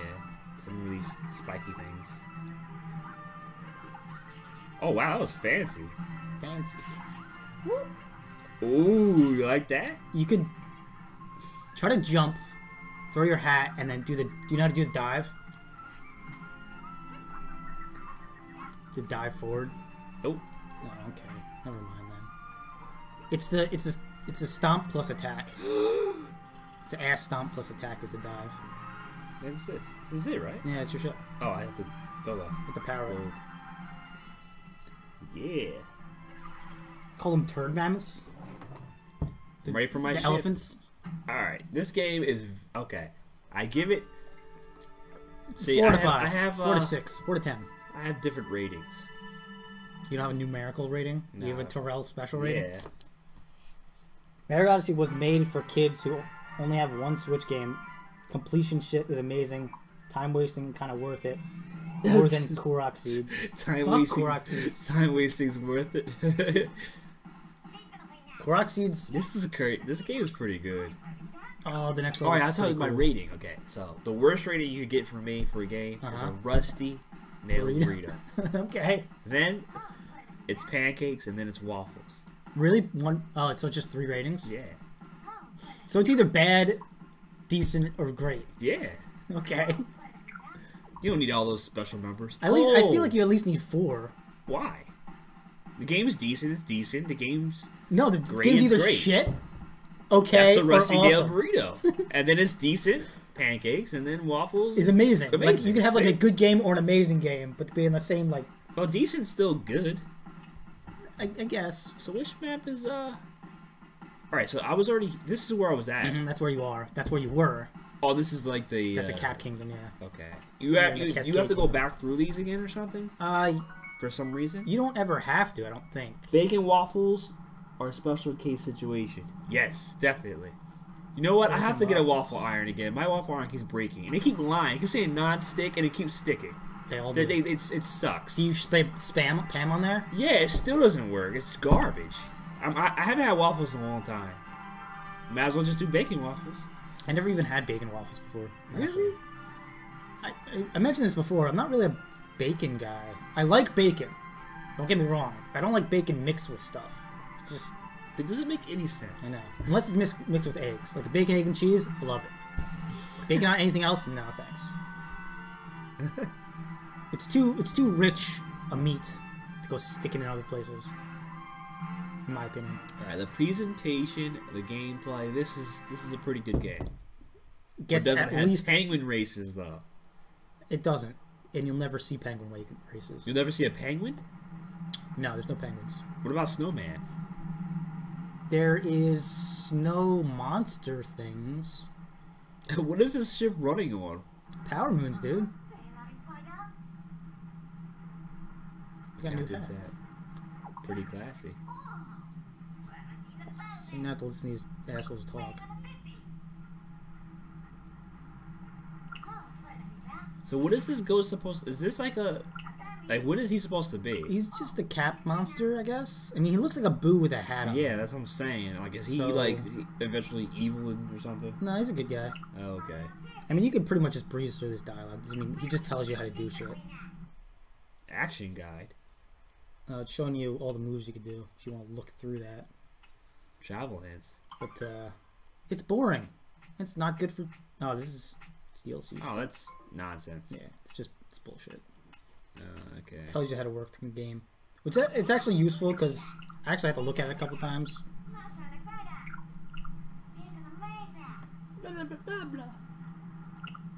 some of these spiky things. Oh wow, that was fancy. Fancy. Ooh, you like that? You could try to jump, throw your hat, and then do the. Do you know how to do the dive? The dive forward. Oh, No, okay. Never mind then. It's the it's the it's the stomp plus attack. it's the ass stomp plus attack is the dive. what's this? This is it, right? Yeah, it's your shot. Oh, I have to throw that. with the power. forward. Yeah. Call them turd mammoths. I'm ready for my the ship. elephants. All right, this game is okay. I give it. See, Four I to have, five. I have four uh, to six. Four to ten. I have different ratings. You don't have a numerical rating. You have a Terrell special rating. Yeah. Mario Odyssey was made for kids who only have one Switch game. Completion shit is amazing. Time wasting kind of worth it. More than Korok Seeds. Time Fuck wasting. Korok Seeds. Time wasting's worth it. Korok Seeds. this is great. This game is pretty good. Oh, the next All level. right, I'll tell you pretty my cool. rating. Okay, so the worst rating you could get from me for a game is a Uh-huh. rusty nail burrito. okay. then it's pancakes, and then it's waffles. Really? One oh, so just three ratings? Yeah. So it's either bad, decent, or great. Yeah. Okay. You don't need all those special numbers. At least I Oh, feel like you at least need four. Why? The game is decent. It's decent. The game's No, the Great game's either great. shit, okay, That's the rusty nail burrito. and then it's decent pancakes, and then waffles Is amazing. Like Amazing. you can have like a good game or an amazing game, but be in the same like well, decent's still good. I, I guess. So which map is uh? All right, so I was already. This is where I was at. Mhm, that's where you are. That's where you were. Oh, this is like the. That's uh, the Cap Kingdom, yeah. Okay. You have you, you have to go back through these again or something Uh, for some reason. you don't ever have to. I don't think. Bacon waffles are a special case situation. Yes, definitely. You know what? I have to Bacon get a waffle iron again. My waffle iron keeps breaking, and they keep lying. They keep saying non-stick, and it keeps sticking. They all They, do. they, it's, it sucks. do you spam spam Pam on there? Yeah, it still doesn't work. It's garbage. I'm, I, I haven't had waffles in a long time. Might as well just do bacon waffles. I never even had bacon waffles before. Really? I, I, mentioned this before. I'm not really a bacon guy. I like bacon. Don't get me wrong. I don't like bacon mixed with stuff. It's just That doesn't make any sense. I know. Unless it's mixed, mixed with eggs, like a bacon, egg, and cheese. I love it. Bacon on anything else? No, thanks. it's too it's too rich a meat to go sticking in other places. In my opinion, All right, the presentation, the gameplay. This is this is a pretty good game. It gets doesn't at have least penguin races though. it doesn't, and you'll never see penguin races. You'll never see a penguin. No, there's no penguins. What about Snowman? There is snow monster things. what is this ship running on? Power moons, dude. Got a new Captain's hat. hat. Pretty classy. So you don't have to listen to these assholes talk. So what is this ghost supposed? Is this like a like what is he supposed to be? He's just a cat monster, I guess. I mean, he looks like a boo with a hat on. Yeah, that's what I'm saying. Like, is he So- like eventually evil or something? No, he's a good guy. Oh, okay. I mean, you could pretty much just breeze through this dialogue. I mean, he just tells you how to do shit. Action guide, Uh, it's showing you all the moves you could do if you want to look through that. Travel hands. But uh, it's boring. It's not good for. Oh, this is DLC. Oh, that's nonsense. Yeah, it's just it's bullshit. Uh, okay. tells you how to work the game. Which uh, it's actually useful because I actually had to look at it a couple times.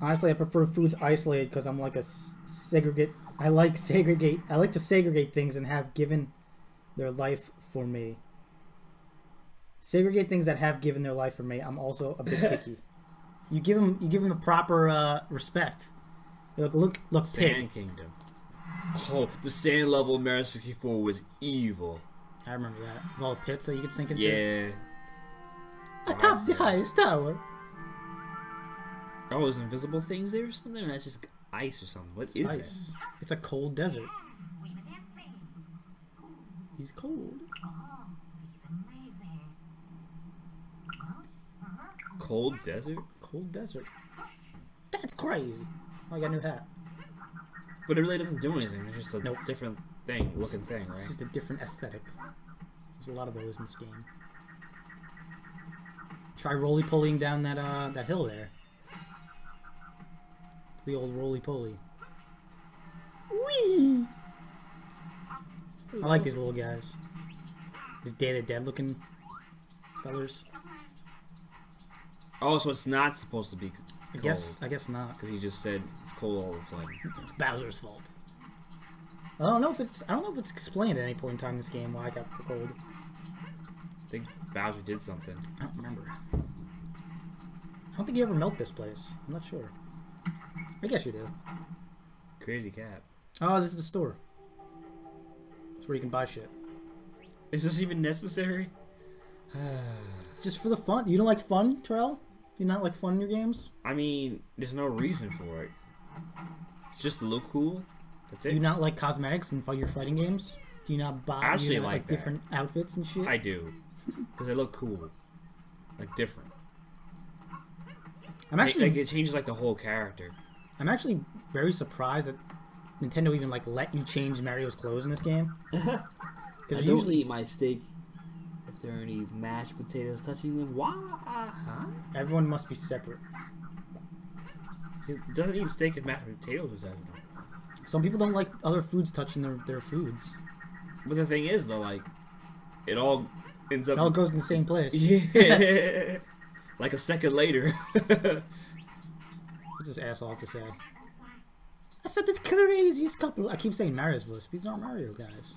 Honestly, I prefer foods isolated because I'm like a segregate. I like segregate. I like to segregate things and have given their life for me. Segregate things that have given their life for me. I'm also a bit picky. You give them. You give them the proper uh, respect. You're like, look, look, pig. Sand Kingdom. Oh, the sand level of Mario 64 was evil. I remember that. With all the pits that you could sink into. Yeah. Atop the highest tower. Oh, there's invisible things there or something? Or that's just ice or something. What is Ice. It's a cold desert. He's cold. Cold desert? Cold desert. That's crazy. I got a new hat. But it really doesn't do anything. It's just a Nope. different thing, looking thing, right? It's just a different aesthetic. There's a lot of those in this game. Try roly polying down that uh that hill there. The old roly poly. Whee! I like these little guys. These Day of the Dead looking fellers. Oh, so it's not supposed to be I cold. guess I guess not. Because he just said it's cold all the time. It's Bowser's fault. I don't know if it's I don't know if it's explained at any point in time in this game why I got so cold. I think Bowser did something. I don't remember. I don't think you ever melt this place. I'm not sure. I guess you do. Crazy cat. Oh, this is the store. It's where you can buy shit. Is this even necessary? It's just for the fun. You don't like fun, Terrell? You not like fun in your games? I mean, there's no reason for it. It's just to look cool. That's it. Do you not like cosmetics in fight your fighting games? Do you not buy actually you not like that. different outfits and shit? I do. Because they look cool. Like, different. I'm Like, actually like, it changes, like, the whole character. I'm actually very surprised that Nintendo even like let you change Mario's clothes in this game. Because usually eat my steak if there are any mashed potatoes touching them. Why? Huh? everyone must be separate. Doesn't eat steak and mashed potatoes touching them. Some people don't like other foods touching their, their foods. But the thing is, though, like, it all ends up. It all goes in the same place. yeah. like a second later. What's this asshole have to say? I said the craziest couple. I keep saying Mario's voice. but These aren't Mario guys.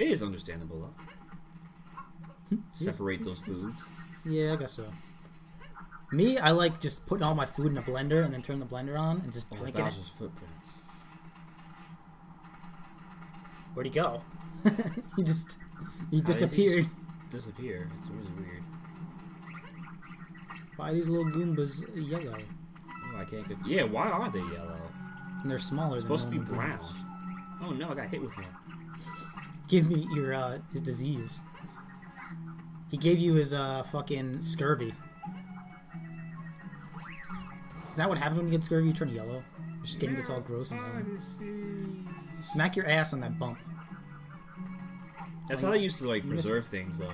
It is understandable, though. Hmm? Separate those foods. Yeah, I guess so. Me, I like just putting all my food in a blender and then turn the blender on and just Oh, drinking it. Footprints. Where'd he go? he just he did he disappeared. Disappear. It's really weird. Why are these little Goombas yellow? Oh, I can't get. Yeah, why are they yellow? And they're smaller They're Supposed to be brown. Goombas. Oh no, I got hit with one. Give me your uh his disease. He gave you his uh fucking scurvy. Is that what happens when you get scurvy? You turn yellow. Your skin gets all gross and yellow. Smack your ass on that bump. That's how they used to like preserve things, though.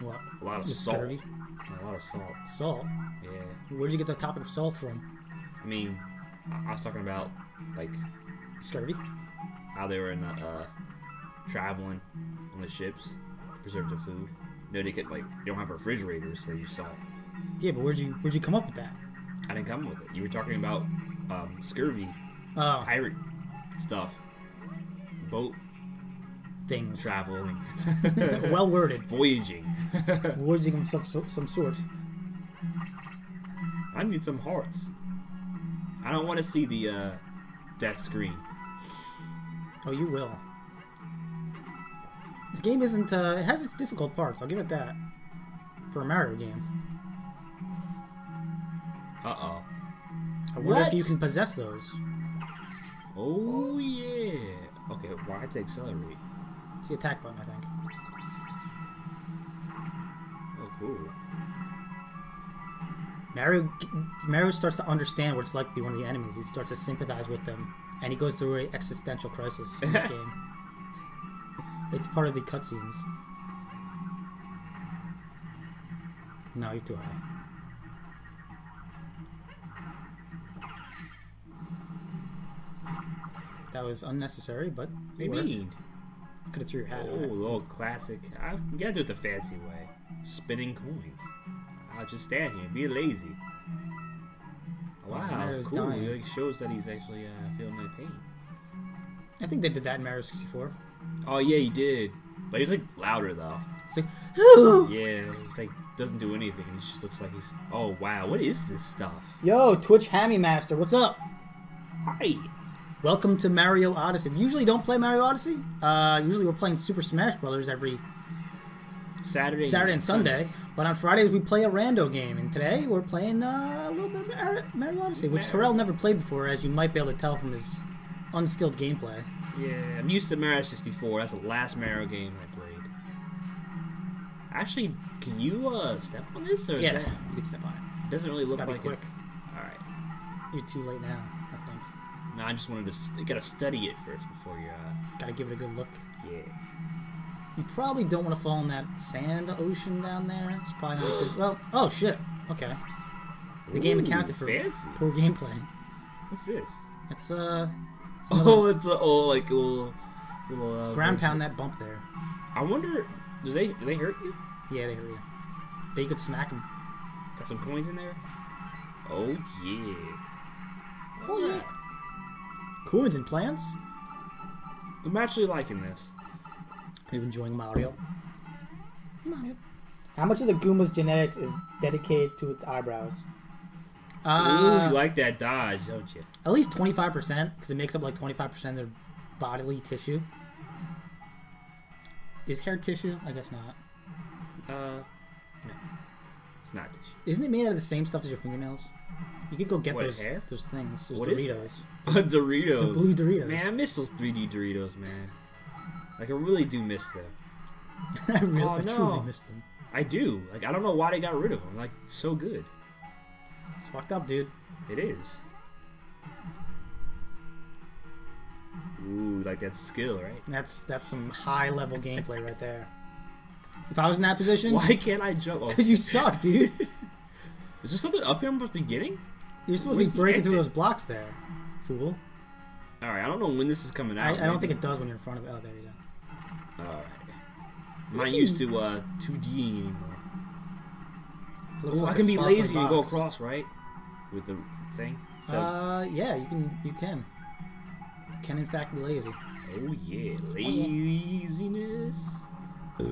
What? A lot of salt. scurvy? A lot of salt. Salt. Yeah. Where'd you get the topic of salt from? I mean, I I was talking about like Scurvy? how they were in the, uh, traveling on the ships, preserve their food. No, they could like they don't have refrigerators, so you salt. Yeah, but where'd you where'd you come up with that? I didn't come up with it. You were talking about um, scurvy, Oh, pirate, stuff. Boat Things. traveling. well worded. Voyaging. Voyaging of some, some sort. I need some hearts. I don't want to see the uh, death screen. Oh, you will. This game isn't. Uh, it has its difficult parts. I'll give it that. For a Mario game. Uh oh. I wonder if you can possess those. Oh yeah. Okay, why to accelerate? It's the attack button, I think. Oh cool. Mario, Mario starts to understand what it's like to be one of the enemies. He starts to sympathize with them, and he goes through an existential crisis in this game. It's part of the cutscenes. No, you're too high. That was unnecessary, but it mean? Could have threw your hat. Oh, little classic. I you gotta do it the fancy way. Spinning coins. I'll just stand here, be lazy. Wow, that's cool. dying. It shows that he's actually uh, feeling my pain. I think they did that in Mario 64. Oh yeah, he did. But he's like louder though. It's like, "Ooh!" Yeah, he's like doesn't do anything. He just looks like he's. Oh wow, what is this stuff? Yo, Twitch Hammy Master, what's up? Hi. Welcome to Mario Odyssey. We usually don't play Mario Odyssey. Uh, usually we're playing Super Smash Brothers every Saturday. Saturday and Sunday. But on Fridays we play a rando game, and today we're playing uh, a little bit of Mar- Mario Odyssey, which Terrell never played before, as you might be able to tell from his unskilled gameplay. Yeah, I'm used to Mario 64. That's the last Mario game I played. Actually, can you uh step on this or Yeah, that- you can step on it. it doesn't really look like quick. it. All right. You're too late now, I think. No, I just wanted to st- gotta study it first before you. Uh, Gotta give it a good look. yeah. You probably don't want to fall in that sand ocean down there. It's probably not good. Well, oh shit. Okay. The game accounted for fancy. poor gameplay. What's this? It's uh, Oh, it's a oh like a little little uh, ground pound that bump there. I wonder, do they do they hurt you? Yeah, they hurt you. But you could smack them. Got some coins in there. Oh yeah. Oh, yeah. Coins and plants. I'm actually liking this. Are you enjoying Mario? Mario. How much of the Goomba's genetics is dedicated to its eyebrows? Ooh, Uh, you like that dodge, don't you? at least 25%, because it makes up like 25% of their bodily tissue. Is hair tissue? I guess not. Uh, no, it's not tissue. Isn't it made out of the same stuff as your fingernails? You could go get What, those hair? those things, those What is Doritos. Doritos. The blue Doritos. Man, I miss those 3D Doritos, man. Like, I really do miss them. I really, Oh, I no. truly miss them. I do. Like, I don't know why they got rid of them. Like, so good. It's fucked up, dude. It is. Ooh, like that skill, right? That's that's some high level gameplay right there. If I was in that position, Why can't I jump? Oh, Cause you suck, dude. is there something up here I'm supposed to be getting? You're supposed Where's to be breaking through those blocks there, fool. Alright, I don't know when this is coming I, out. I don't think it does when you're in front of it. Oh, there you go. Alright. I'm not used to uh, 2D anymore. Looks Oh, like I a can be sparkly lazy and go across, right? With the thing. So, Uh, yeah, you can. You can. Can in fact be lazy. oh yeah, laziness.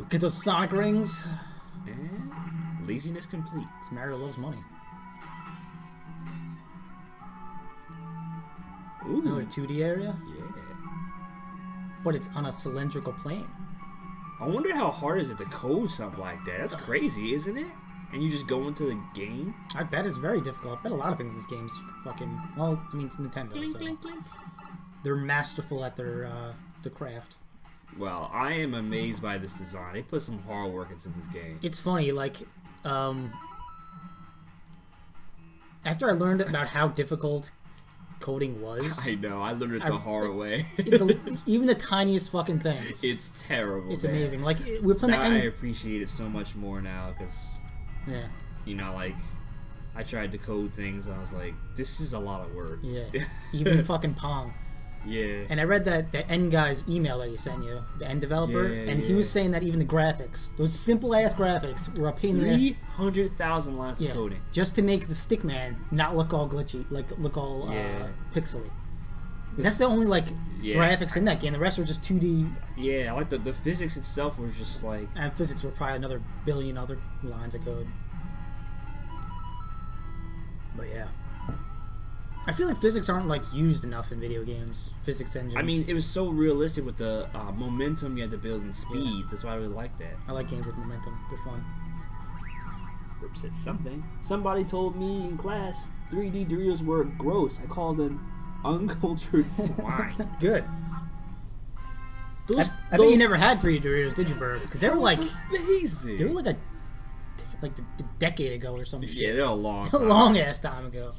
Get those Sonic rings. And laziness complete. 'Cause Mario loves money. Ooh. Another 2D area, yeah. but it's on a cylindrical plane. I wonder how hard is it to code something like that? That's crazy, isn't it? And you just go into the game. I bet it's very difficult. I bet a lot of things this game's fucking. Well, I mean, it's Nintendo, so they're masterful at their uh, the craft. Well, I am amazed by this design. They put some hard work into this game. It's funny, like, um, after I learned about how difficult coding was, I know. I learned it the I- hard way. the, even the tiniest fucking things, it's terrible. it's man. amazing. Like we're playing Now the I appreciate it so much more now because Yeah, you know, like I tried to code things and I was like, this is a lot of work. yeah. even fucking Pong. yeah. And I read that that end guy's email that he sent you, the end developer, Yeah, and he was saying that even the graphics, those simple ass graphics, were a pain in the ass. hundred thousand lines Yeah, of coding. just to make the Stickman not look all glitchy, like look all Yeah. uh, pixely. That's the only like Yeah. graphics in that game. The rest are just 2D, Yeah, like the the physics itself was just like and physics were probably another billion other lines of code. But yeah, I feel like physics aren't like used enough in video games. Physics engines. I mean, it was so realistic with the uh, momentum you had to build and speed. That's why I really like that. I like games with momentum. They're fun. Burp said something. Somebody told me in class 3D Doritos were gross. I called them uncultured swine. Good. I, Those, bet you never had 3D Doritos, did you, Bird? Because they were like amazing. they were like a like a decade ago or something. yeah, they're a long. a long ass time ago.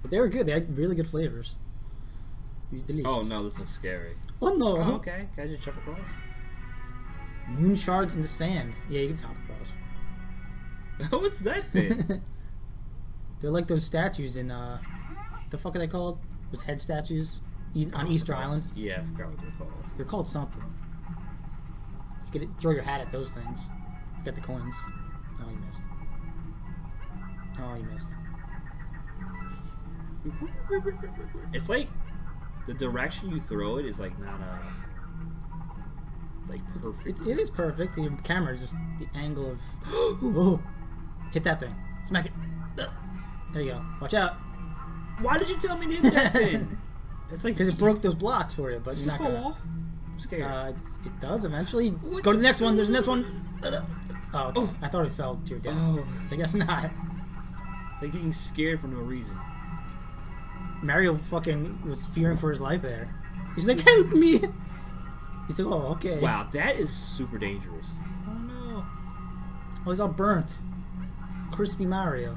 But they were good. They had really good flavors. It was delicious. Oh no, this looks scary. Oh no! Oh, okay, can I just jump across? Moon shards in the sand. Yeah, you can hop across. What's that thing? They're like those statues in uh, the fuck are they called? Those head statues on Easter Island. yeah, I forgot what they're called. They're called something. You could throw your hat at those things. You got the coins. Oh, you missed. Oh, you missed. It's like the direction you throw it is like not a like perfect. It's, it is perfect. Your camera is just the angle of. Whoa. Hit that thing. Smack it. There you go. Watch out. Why did you tell me to hit that thing? It's like Because it broke those blocks for you, but you're not fall gonna. off? I'm scared. Uh, it does eventually. What? Go to the next one. There's the next one. Oh, okay. Oh. I thought it fell to your death. oh, I guess not. like getting scared for no reason. Mario fucking was fearing for his life there. He's like, help me. He's like, oh, okay. Wow, that is super dangerous. Oh no. Oh, he's all burnt. Crispy Mario.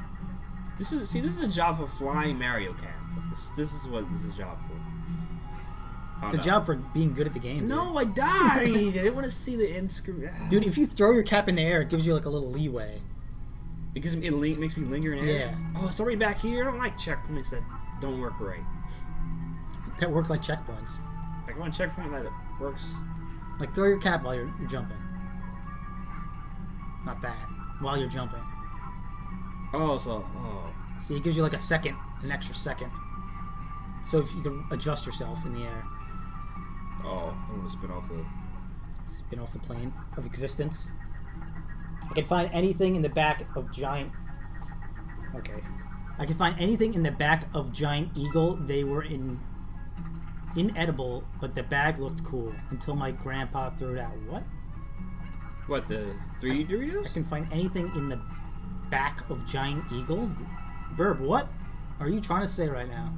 This is see, this is a job for flying Mario Camp. This, this is what this is a job for. It's a job for being good at the game. dude. No, I died. I didn't want to see the end screen. Dude, if you throw your cap in the air, it gives you like a little leeway. Because it li- makes me linger in air. Yeah. Oh, it's already back here. I don't like checkpoints that don't work right. That work like checkpoints. Like one checkpoint that works. Like throw your cap while you're, you're jumping. Not that. While you're jumping. Oh, so oh. See, it gives you like a second, an extra second. So if you can adjust yourself in the air, Oh, I want to spin off the. spin off the plane of existence. I can find anything in the back of giant. Okay. I can find anything in the back of giant eagle. They were in inedible, but the bag looked cool until my grandpa threw it out. What? What the 3D I Doritos? can find anything in the back of giant eagle. Burb, what are you trying to say right now?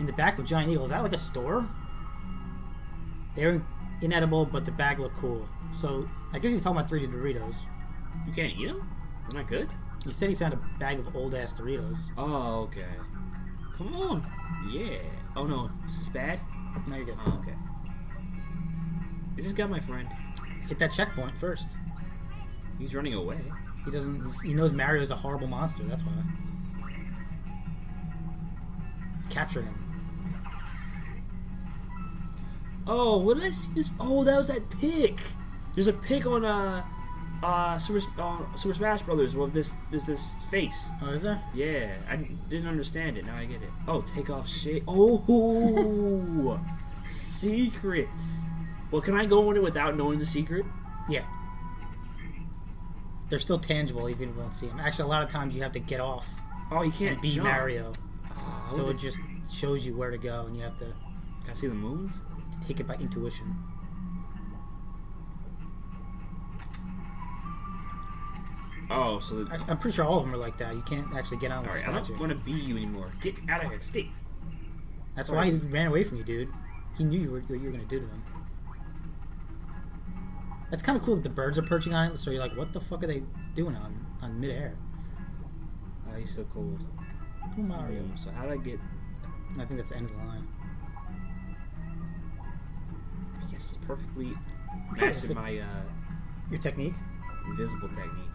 In the back of giant eagle, is that like a store? They're inedible, but the bag looked cool. So I guess he's talking about 3D Doritos. You can't eat them? They're not good. He said he found a bag of old ass Doritos. Oh, okay. Come on. Yeah. Oh no, this is bad. Now you're good. Oh, okay. Is this guy my friend? Hit that checkpoint first. He's running away. He doesn't. He knows Mario's a horrible monster. That's why. Capture him. Oh, what did I see this? Oh, that was that pick. There's a pick on uh, uh, Super, uh, Super Smash Brothers with this this this face. Oh, is there? Yeah, I didn't understand it. Now I get it. Oh, take off shade. Oh, secrets. Well, can I go in it without knowing the secret? Yeah. They're still tangible even if you don't see them. Actually, a lot of times you have to get off Oh, he can't and beat jump. Mario. Oh, So it just shows you where to go and you have to Can I see the moves? take it by intuition. Oh, so. I, I'm pretty sure all of them are like that. You can't actually get on with All the statue. I don't want to be you anymore. Get out of here, stay. That's why he ran away from you, dude. He knew you were, what you were going to do to him. That's kind of cool that the birds are perching on it, so you're like, what the fuck are they doing on, on midair? Oh, he's so cold. Poor Mario. So how did I get? I think that's the end of the line. I guess it's perfectly matching my uh, Your technique? invisible technique.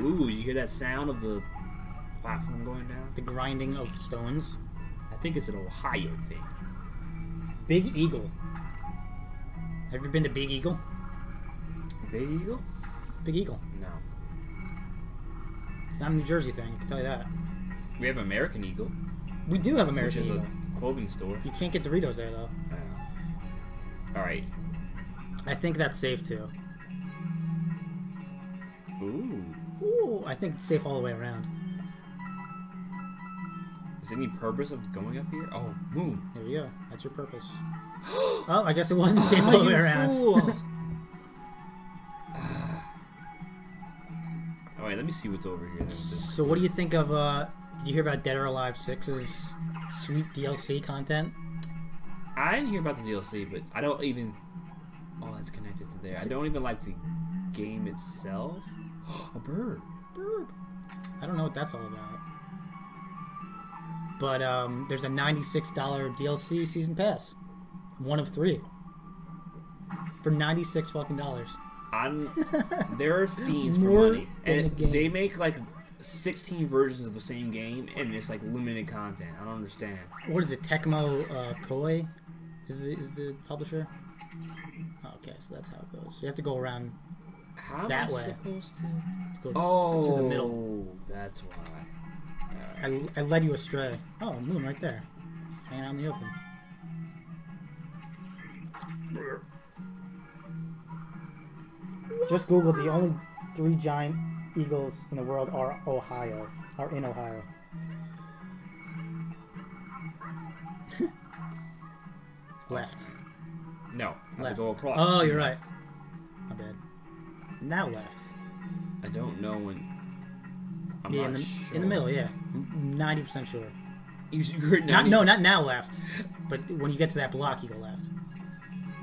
Ooh, you hear that sound of the platform going down? The grinding of stones. I think it's an Ohio thing. Big Eagle. Have you been to Big Eagle? Big Eagle? Big Eagle. No. It's not a New Jersey thing, I can tell you that. We have American Eagle, We do have which American is Eagle. a clothing store. You can't get Doritos there though. All right. I think that's safe too. Ooh. Ooh, I think it's safe all the way around. Is there any purpose of going up here? Oh, moon. There you go. That's your purpose. oh, I guess it wasn't safe all the way around. All right, let me see what's over here. Then. So, what do you think of? uh Did you hear about Dead or Alive 6's sweet DLC content? I didn't hear about the DLC, but I don't even. Oh, that's connected to there. I don't even like the game itself. A bird. Burp. I don't know what that's all about. But um, there's a $96 DLC season pass, one of three, for 96 fucking dollars. I'm. There are fiends for money, and the game. they make like 16 versions of the same game, and it's like limited content. I don't understand. What is it? Tecmo uh, Koei is the, is the publisher. Okay, so that's how it goes. So you have to go around How That way. supposed to? to Oh, to the middle. That's why. I, I led you astray. Oh, moon right there. Hanging out in the open. Just Google the only three giant eagles in the world are Ohio. Are in Ohio. left. No, Left. go across. Oh, you're right. My bad. Now left. I don't know when. I'm yeah, not in the, sure. in the middle. Yeah, hmm? ninety percent sure. You, you heard Not, no, not now left. But when you get to that block, you go left.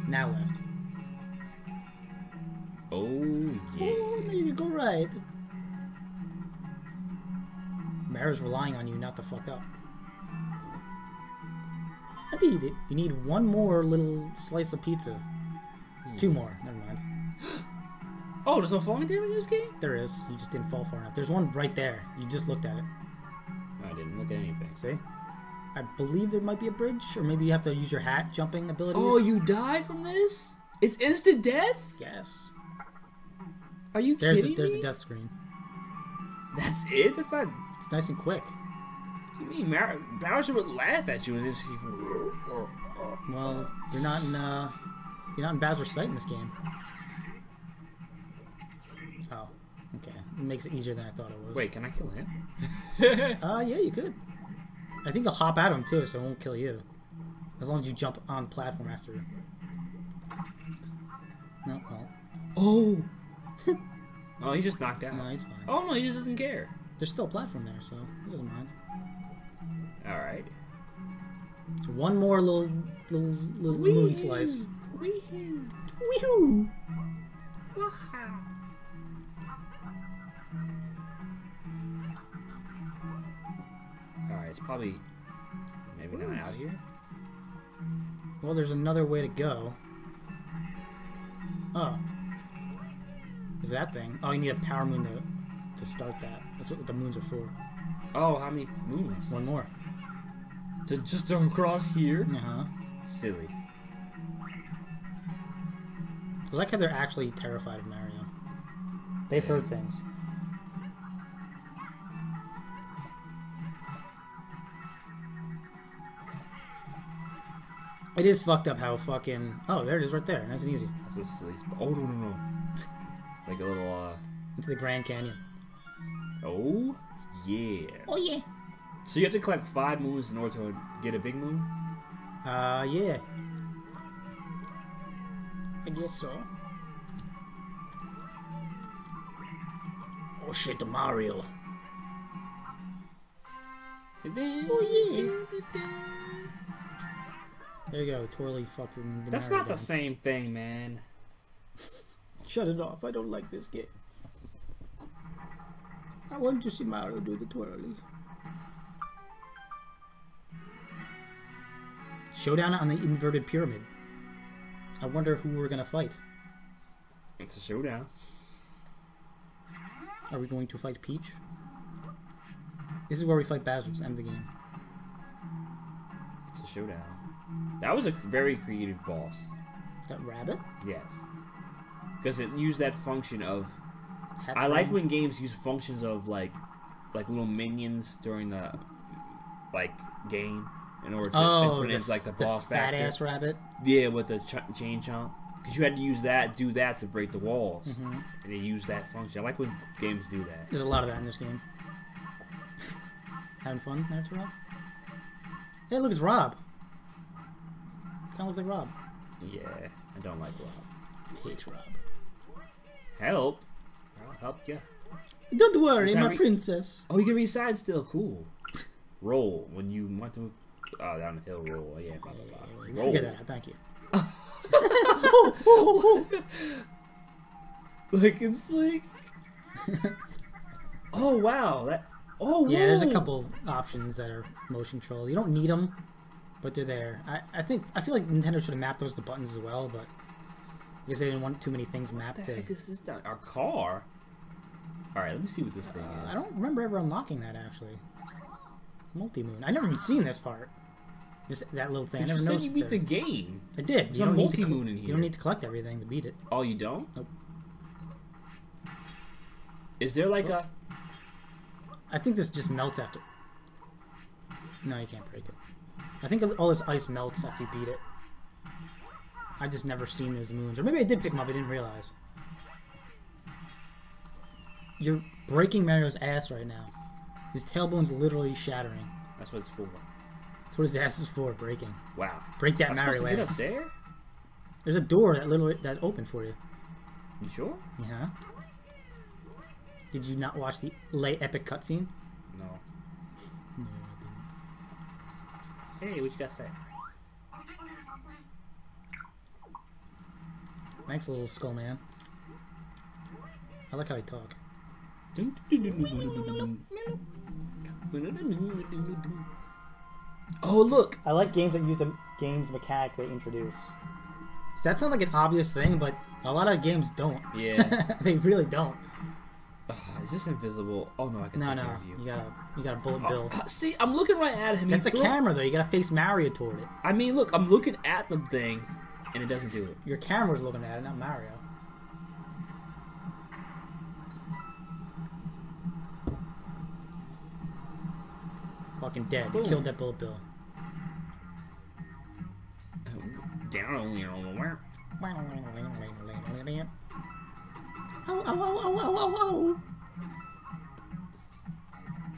Now left. Right. Mara's relying on you not to fuck up. I need it. You need one more little slice of pizza. Two hmm. more. Never mind. Oh, there's no falling damage in this game. There is. You just didn't fall far enough. There's one right there. You just looked at it. I didn't look at anything. See? I believe there might be a bridge, or maybe you have to use your hat jumping abilities. Oh, you die from this? It's instant death? Yes. Are you There's kidding a, there's me? a death screen. That's it? That's not. It's nice and quick. You mean Mar- Bowser would laugh at you and just. Well, you're not in uh, you're not in Bowser's sight in this game. Oh, okay. It makes it easier than I thought it was. Wait, can I kill him? Uh, yeah, you could. I think you'll hop at him too, so it won't kill you. As long as you jump on the platform after him. No, well, Oh! Oh, he's just knocked out. no, he's fine. Oh no, he just doesn't care. There's still a platform there, so he doesn't mind. Alright. One more little little little moon slice. Wee-hoo. Weehoo! Alright, it's probably maybe not out here. Well, there's another way to go. Oh. Is that thing? Oh, you need a power moon to, to start that. That's what the moons are for. Oh, how many moons? One more. To just to cross here? Uh huh. Silly. I like how they're actually terrified of Mario. They've heard things. It is fucked up how fucking. Oh, there it is right there. Nice and easy. That's a silly. Oh no no no. Like a little uh Into the Grand Canyon. oh yeah. Oh, yeah. So you have to collect five moons in order to get a big moon? Uh, yeah. I guess so. Oh shit, the Mario. Oh yeah. There you go, the twirly fucking. The That's Mario not the same thing, man. Shut it off. I don't like this game. I want to see Mario do the twirly. Showdown on the inverted pyramid. I wonder who we're gonna fight. It's a showdown. Are we going to fight Peach? This is where we fight Bowser. The end of the game. It's a showdown. That was a very creative boss. That rabbit? Yes. Because it used that function of. I like when games use functions of like, like little minions during the like game in order to Oh, the, in like the the boss fat factor. ass rabbit. Yeah, with the ch- chain chomp. Because you had to use that, do that to break the walls, Mm-hmm. and they use that function. I like when games do that. There's a lot of that in this game. Having fun, Rob? Hey, look, it's Rob. Kind of looks like Rob. Yeah, I don't like Rob. I hate Rob. Help! I'll help you. Don't worry, my princess. Oh, you can reside still. Cool. Roll when you want to. Oh, down the hill. Roll. Yeah, blah blah blah. Roll. Figure that out. Thank you. Like it's like. oh wow! That. Oh Yeah, there's a couple options that are motion control. You don't need them, but they're there. I, I think I feel like Nintendo should have mapped those to buttons as well, but because they didn't want too many things mapped What the to. heck is this down? Our car. All right, let me see what this thing uh, is. I don't remember ever unlocking that actually. Multi moon. I never even seen this part. This that little thing. But I you never said you beat the game. I did. There's You don't, need to multi-moon cl- in you don't need to collect everything to beat it. Oh, you don't? Nope. Is there like a? I think this just melts after. No, you can't break it. I think all this ice melts after you beat it. I just never seen those moons, or maybe I did pick them up. I didn't realize. You're breaking Mario's ass right now. His tailbone's literally shattering. That's what it's for. That's what his ass is for, breaking. Wow. Break that I'm Mario supposed to get up ass. there? There's a door that literally that opened for you. You sure? Yeah. Did you not watch the late epic cutscene? No. No. Hey, what you got to say? Thanks, little skull man. I like how he talk. Oh look! I like games that use the game's mechanic they introduce. That sounds like an obvious thing, but a lot of games don't. Yeah. they really don't. Ugh, is this invisible? Oh no, I can No, take no, care of you. you gotta, you gotta bullet bill. Uh, See, I'm looking right at him. That's He the threw- camera though. You gotta face Mario toward it. I mean, look, I'm looking at the thing, and it doesn't do it. Your camera's looking at it, not Mario. Fucking dead. You Boom. killed that bullet bill. Down only on the where? Oh, oh, oh, oh, oh, oh, oh.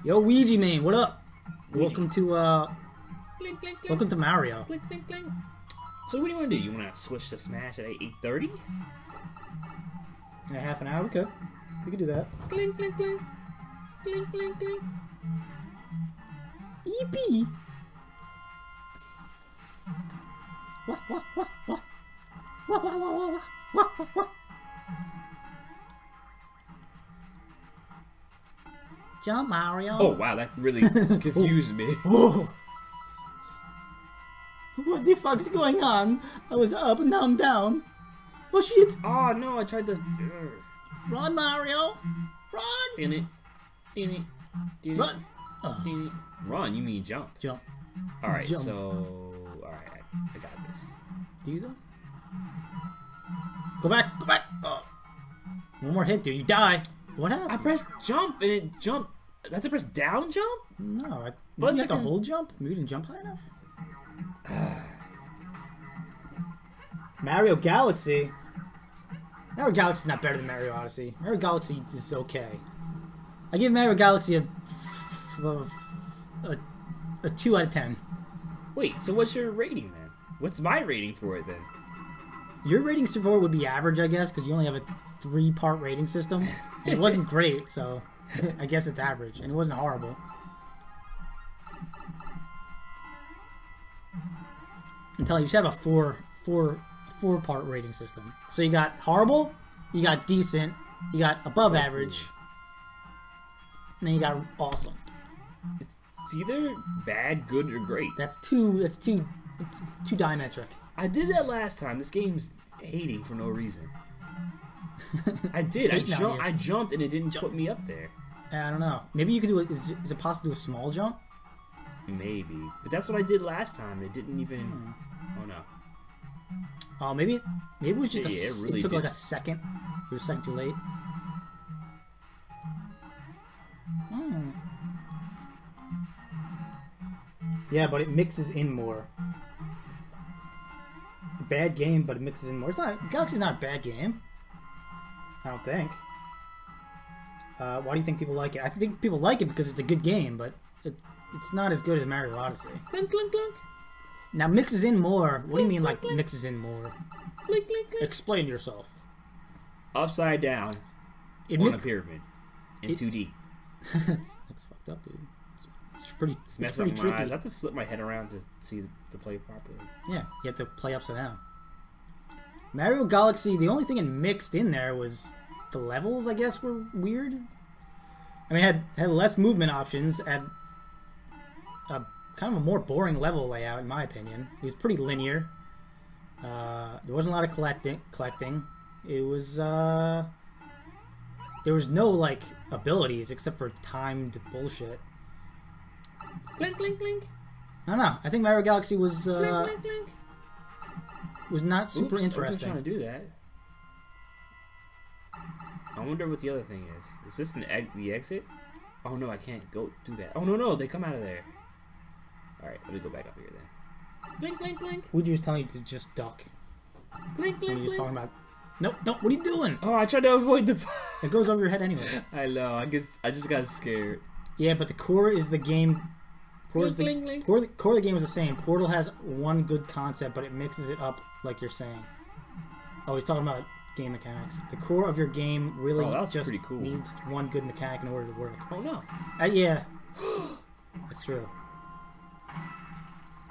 Yo, Ouija man, what up? Ouija. Welcome to uh, Clink, clink, clink, welcome to Mario. clink, clink, clink. So what do you want to do? You want to switch to Smash at 8:30? In a half an hour, we could. We could do that. Clink, clink, clink, clink, clink, clink. EP. Wah, wah, wah, wah. Wah, wah, wah, wah, wah. Wah, wah, wah. Jump, Mario. Oh wow, that really confused me. Oh. What the fuck's going on? I was up and now I'm down. Oh shit! Oh no, I tried to. Uh, Run, Mario! Run! In it, in it, it, Run! it. Run? You mean jump? Jump. All right, so all right, I, I got this. Do you though? Go back! Go back! Oh. One more hit, dude. You die. What happened? I pressed jump and it jumped. I have to press down jump? No, I, But you have to can- hold jump. Maybe you didn't jump high enough. Mario Galaxy. Mario Galaxy's not better than Mario Odyssey. Mario Galaxy is okay. I give Mario Galaxy a a, a, a two out of ten. Wait, so what's your rating then? What's my rating for it then? Your rating for it would be average, I guess, because you only have a three-part rating system. It wasn't great, so I guess it's average, and it wasn't horrible. Telling you, you should have a four, four, four-part rating system. So you got horrible, you got decent, you got above average, and then you got awesome. It's either bad, good, or great. That's too. That's too. It's two diametric. I did that last time. This game's hating for no reason. I did. I, jump, you. I jumped and it didn't put me up there. I don't know. Maybe you could do it. Is, is it possible to do a small jump? Maybe. But that's what I did last time. It didn't even. Oh no. Oh, maybe maybe it was just a, Yeah, it s- really took like a second. It was a second too late. Hmm. Yeah, but it mixes in more. Bad game, but it mixes in more. It's not Galaxy's not a bad game. I don't think. Uh, why do you think people like it? I think people like it because it's a good game, but it, it's not as good as Mario Odyssey. Clink, clink, clink. Now mixes in more. What do you mean like mixes in more? Clink, clink, clink. Explain yourself. Upside down It on a pyramid in it- 2D. that's, that's fucked up, dude. It's, it's pretty. It's It's pretty up my eyes. trippy. I have to flip my head around to see the, to play properly. Yeah, you have to play upside down. Mario Galaxy, the only thing it mixed in there was the levels, I guess, were weird. I mean, it had, had less movement options, had a kind of a more boring level layout, in my opinion. It was pretty linear. Uh, there wasn't a lot of collecting. Collecting. It was. Uh, there was no like abilities except for timed bullshit. Clink, clink, clink. I don't know. I think Mario Galaxy was uh, clink, clink, clink. was not super Oops, interesting. I was trying to do that. I wonder what the other thing is. Is this an egg, the exit? Oh no, I can't go do that. Oh no, no, they come out of there. All right, let me go back up here then. Blink, blink, blink, Would you just tell you to just duck? blink, When blink, you're just talking about. Nope, nope. What are you doing? Oh, I tried to avoid the. It goes over your head anyway. I know. I guess I just got scared. Yeah, but the core is the game. Core, is the, Clink, clink, core, core of the game is the same. Portal has one good concept, but it mixes it up like you're saying. Oh, he's talking about game mechanics. The core of your game really Oh, just cool. needs one good mechanic in order to work. Oh no. Uh, yeah, that's true.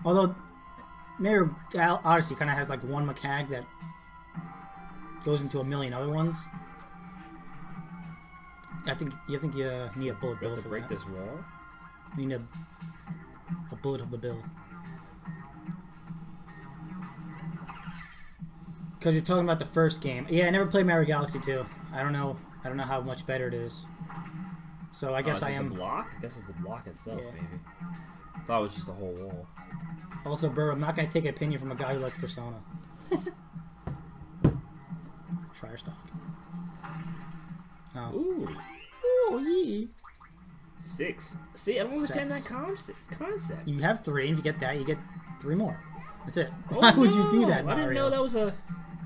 Although Mario Odyssey kind of has like one mechanic that goes into a million other ones. I think you think you need a bullet bill to break that. this wall. You need a, a bullet of the bill. Because you're talking about the first game. Yeah, I never played Mario Galaxy 2. I don't know. I don't know how much better it is. So I Oh, guess is I it am. The block? I guess it's the block itself, Yeah. maybe. Thought it was just a whole wall. Also, Burr, I'm not going to take an opinion from a guy who likes Persona. Let's try our stock. Oh. Ooh, Oh, yeah. six. See, I don't understand Sex. that concept. You have three, and if you get that, you get three more. That's it. Oh, Why would you do that, I didn't know that was a.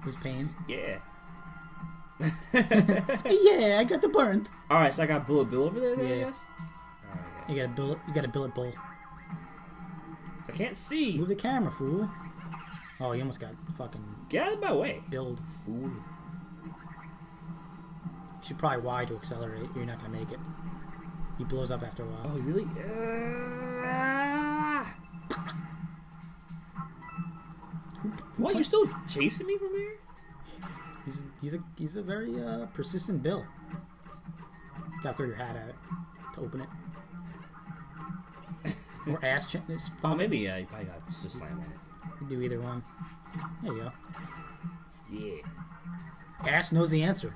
was pain. Yeah. yeah, I got the burnt. All right, so I got Bullet Bill over there. Then, I Yeah. guess. All right, yeah. You got a bullet. You got a bullet bowl. I can't see. Move the camera, fool. Oh, you almost got fucking Get out of my way, build. fool. Should probably Y to accelerate. You're not gonna make it. He blows up after a while. Oh, really? Uh... What? You're still chasing me from here? He's he's a he's a very uh, persistent Bill. Gotta throw your hat at it to open it. Or ass ch- Oh, maybe uh, you probably got just slam on it. You do either one. There you go. Yeah. Ass knows the answer.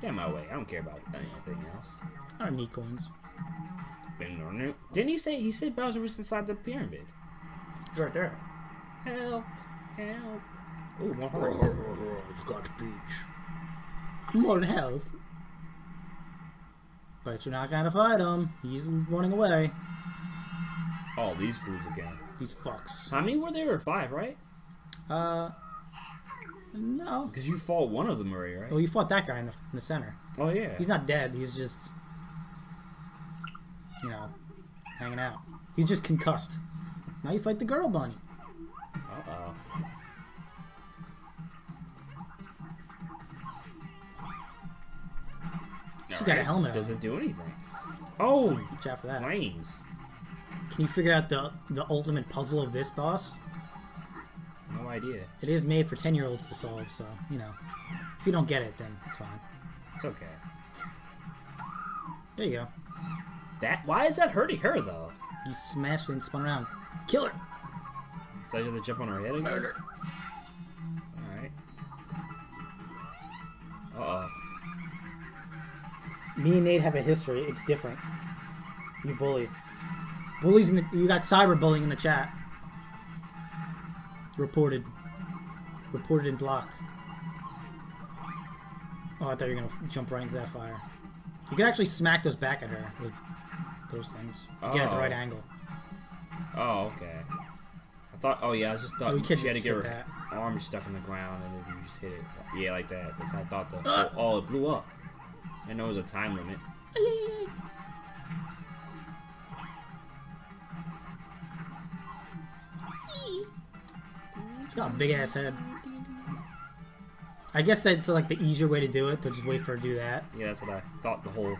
Get my way. I don't care about anything else. I don't need coins. Didn't he say he said Bowser was inside the pyramid? He's right there. Help! Help! Ooh, more hearts. I've got peach. More health. But you're not gonna fight him. He's running away. Oh, these fools again. These fucks. How many were there? Five, right? Uh, no. Because you fought one of them already, right? Well, you fought that guy in the, in the center. Oh yeah. He's not dead. He's just, you know, hanging out. He's just concussed. Now you fight the girl bunny. Uh oh. She got a helmet on. Doesn't do anything. Oh, Watch out for that. flames. Can you figure out the the ultimate puzzle of this boss? No idea. It is made for ten year olds to solve, so you know, if you don't get it, then it's fine. It's okay. There you go. That why is that hurting her though? You smashed it and spun around. Kill her. So I have to jump on her head again? Murder. Alright. Uh oh. Me and Nate have a history. It's different. You bully. Bullies in the. You got cyberbullying in the chat. Reported. Reported and blocked. Oh, I thought you were gonna jump right into that fire. You could actually smack those back at her with those things. If you get at the Oh. right angle. Oh, okay. I thought. Oh yeah, I just thought Oh, you she had to get her that. arm stuck in the ground and then you just hit it. Yeah, like that. That's I thought the. Uh. oh, it blew up. I know it was a time limit. She's got a big ass head. I guess that's like the easier way to do it, to just wait for her to do that. Yeah, that's what I thought. The whole.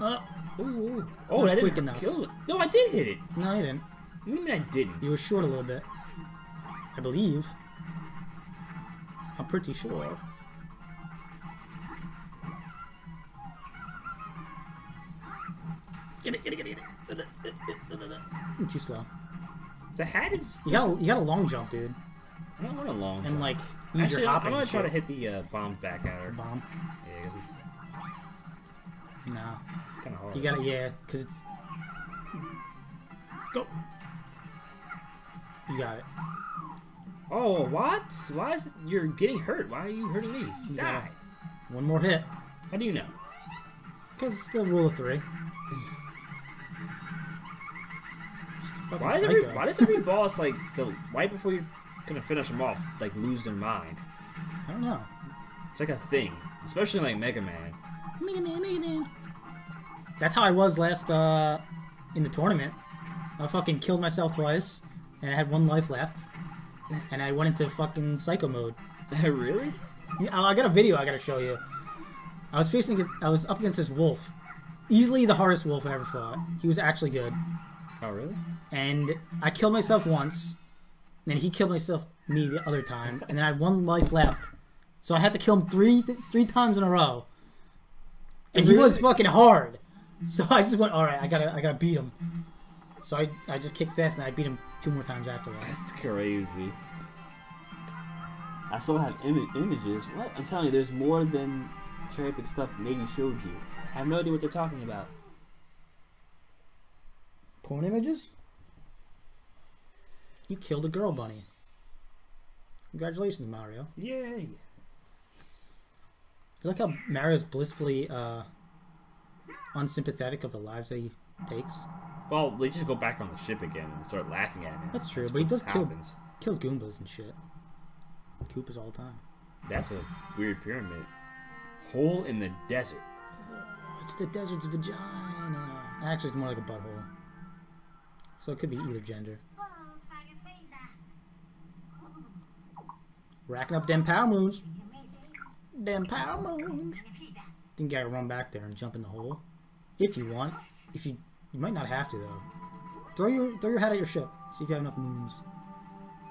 Uh, Ooh, ooh. Oh, that quick didn't enough. kill it. No, I did hit it. no, you didn't. What do you mean I didn't? You were short a little bit. I believe. I'm pretty sure. Get it, get it, get it, get it. I'm too slow. The hat is. You got a, you got a long jump, dude, I don't want a long. and jump. like use Actually, your I'm gonna and try to hit the uh, bomb back at her. bomb. Yeah, 'cause it's No, kind of hard. you gotta yeah, cause it's go. You got it. Oh, what? Why is it, you're getting hurt? Why are you hurting me? Yeah. Die. One more hit, How do you know? cause it's still rule of three. Just a fucking Why does every. Why does every boss like the right before you're gonna finish them off like lose their mind? I don't know. It's like a thing, especially like Mega Man. Mega Man, Mega Man. That's how I was last uh in the tournament. I fucking killed myself twice, and I had one life left, and I went into fucking psycho mode. really? Yeah, I got a video I gotta show you. I was facing, I was up against this wolf, easily the hardest wolf I ever fought. He was actually good, Oh, really? and I killed myself once, then he killed myself me the other time, and then I had one life left, so I had to kill him three three times in a row. And he was fucking hard, so I just went, all right, I gotta I gotta beat him. So I, I just kicked his ass and I beat him two more times after that. That's crazy. I still have Im- images. What? I'm telling you, there's more than cherry pick stuff Navy showed you. I have no idea what they're talking about. Porn images? You killed a girl bunny. Congratulations, Mario. Yay! I like how Mario's blissfully uh, unsympathetic of the lives that he takes. Well, they just go back on the ship again and start laughing at him. That's true, but he what does kill- Kills Goombas and shit. Koopas all the time. That's a weird pyramid. Hole in the desert. It's the desert's vagina. Actually, it's more like a butthole. So it could be either gender. Racking up them power moons. Them power moons. Think you gotta run back there and jump in the hole. If you want. If you you might not have to though. Throw your throw your hat at your ship. See if you have enough moons.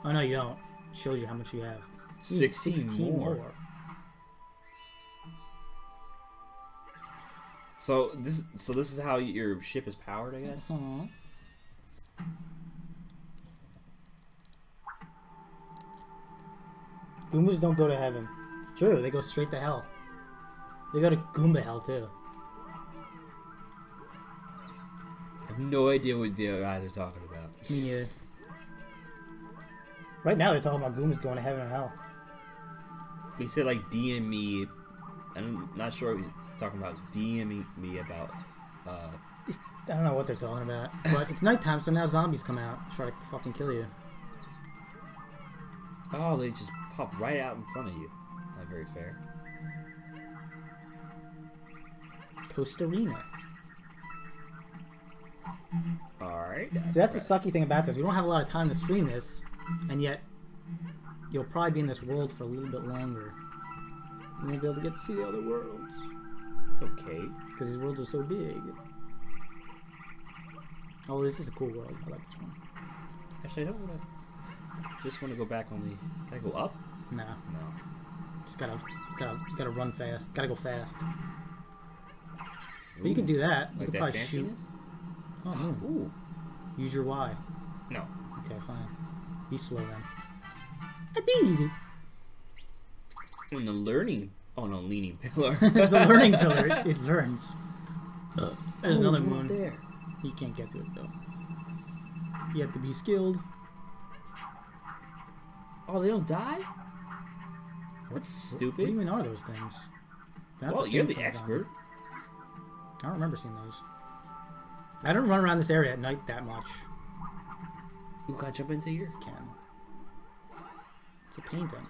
Oh no you don't. It shows you how much you have. You need 16 more. So this, so this is how your ship is powered, I guess. Aw. Goombas don't go to heaven. It's true. They go straight to hell. They go to Goomba hell too. I have no idea what the guys are talking about. Me neither. Right now they're talking about Goombas going to heaven or hell. He said like DM me. I'm not sure if he's talking about DMing me about. Uh, I don't know what they're talking about. But it's nighttime, so now zombies come out. Try to fucking kill you. oh, they just pop right out in front of you. Not very fair. Costa Rica. All right. See, that's the sucky thing about this. We don't have a lot of time to stream this, and yet you'll probably be in this world for a little bit longer. You won't be able to get to see the other worlds It's okay. because these worlds are so big. Oh, this is a cool world. I like this one. Actually, I don't want to. Just want to go back on the. Can I go up? Nah, No. just gotta gotta gotta run fast. Gotta go fast. But you can do that. You Like can that probably shoot. Oh, no. Ooh. Use your Y. No. Okay, fine. Be slow then. I did it. The learning. Oh no, leaning pillar. the learning pillar. It, it learns. There's Oh, another moon. there. You can't get to it though. You have to be skilled. Oh, they don't die? That's stupid. What even are those things? They're well, the you're the expert. I don't remember seeing those. I don't run around this area at night that much. You can I jump into here? Can. It's a painting.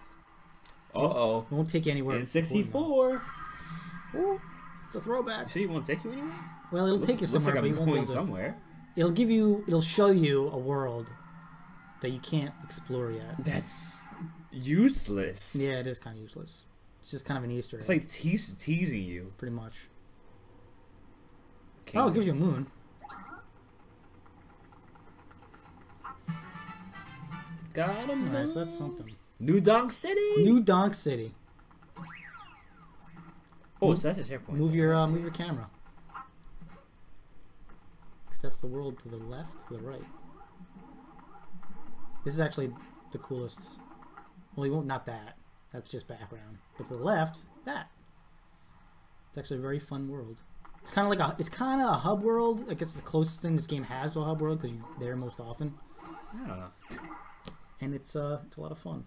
Uh oh. It won't take you anywhere. In before you go. 64. Ooh, it's a throwback. You see, it won't take you anywhere? Well, it'll take you Looks- looks somewhere, like but you won't be going able to- somewhere. It'll give you. It'll show you a world that you can't explore yet. That's useless. Yeah, it is kind of useless. It's just kind of an Easter egg, It's like tease, teasing you. pretty much. Oh, it gives you a moon. Got him. Alright, so that's something. New Donk City. New Donk City. oh, so that's a checkpoint. Move your uh, move your camera. That's the world to the left, to the right. This is actually the coolest. Well, you won't not that. That's just background. But to the left, that. It's actually a very fun world. It's kind of like a. It's kind of a hub world. I guess the closest thing this game has to a hub world because you're there most often, Yeah. and it's uh it's a lot of fun.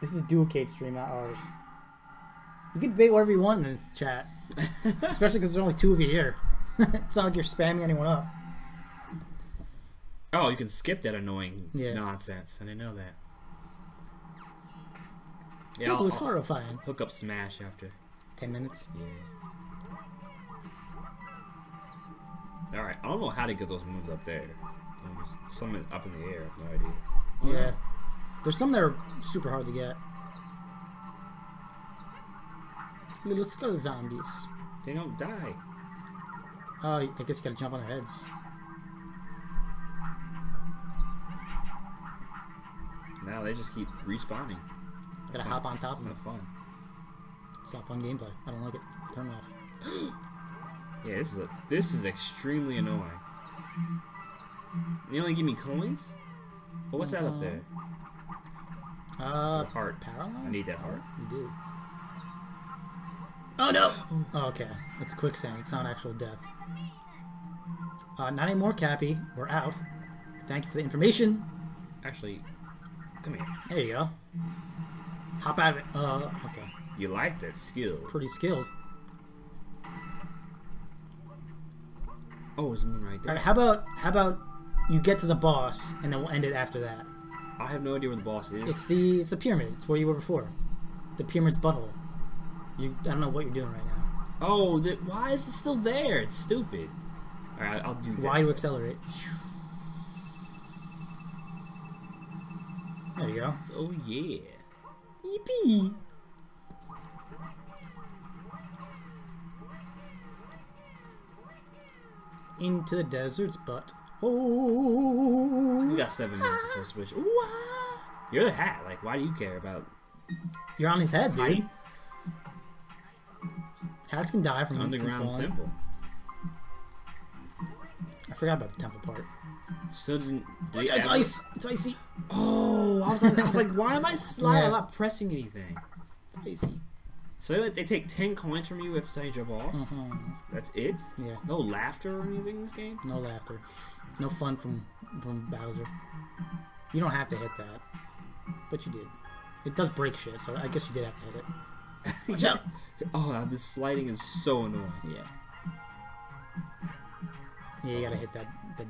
This is Duocade stream, not ours. You can debate whatever you want in the chat. Especially because there's only two of you here. it's not like you're spamming anyone up. Oh, you can skip that annoying Yeah. nonsense. I didn't know that. Yeah, it was I'll horrifying. hook up Smash after. Ten minutes. Yeah. All right, I don't know how to get those moons up there. Some up in the air. I have no idea. Yeah. There's some that are super hard to get. Little skull zombies. They don't die. Oh, I guess you gotta jump on their heads. Now they just keep respawning. I Gotta hop on top of them. not fun. It's not fun gameplay. I don't like it. Turn it off. Yeah, this is a, this is extremely annoying. They only give me coins? But what's that up there? Uh, a heart. Paralyzed? I need that heart. You do. Oh no! Oh, okay. It's quicksand. It's not actual death. Uh, not anymore, Cappy. We're out. Thank you for the information. Actually, come here. There you go. Hop out of it. Uh, okay. You like that skill? Pretty skilled. Oh, there's a moon right there. right. How about how about you get to the boss and then we'll end it after that. I have no idea where the boss is. It's the it's the pyramid. It's where you were before. The pyramid's butthole. You I don't know what you're doing right now. Oh, the, why is it still there? It's stupid. All right, I'll do this. Why you accelerate? There you go. Oh yeah. Yippee! Into the desert's butt. Oh, You got seven minutes before switch. What? You're the hat. Like, why do you care about you're on his head, dude. height? Hats can die from Underground temple. I forgot about the temple part. So didn't. It's ever- ice. It's icy. Oh, I was like, I was like, why am I sliding? Yeah. I'm not pressing anything. It's icy. So they take ten coins from you every time jump off. Uh-huh. That's it. Yeah. No laughter or anything in this game. No laughter. No fun from from Bowser. You don't have to hit that, but you did. It does break shit, so I guess you did have to hit it. Watch out. Oh, this sliding is so annoying. Yeah. Yeah, you gotta hit that the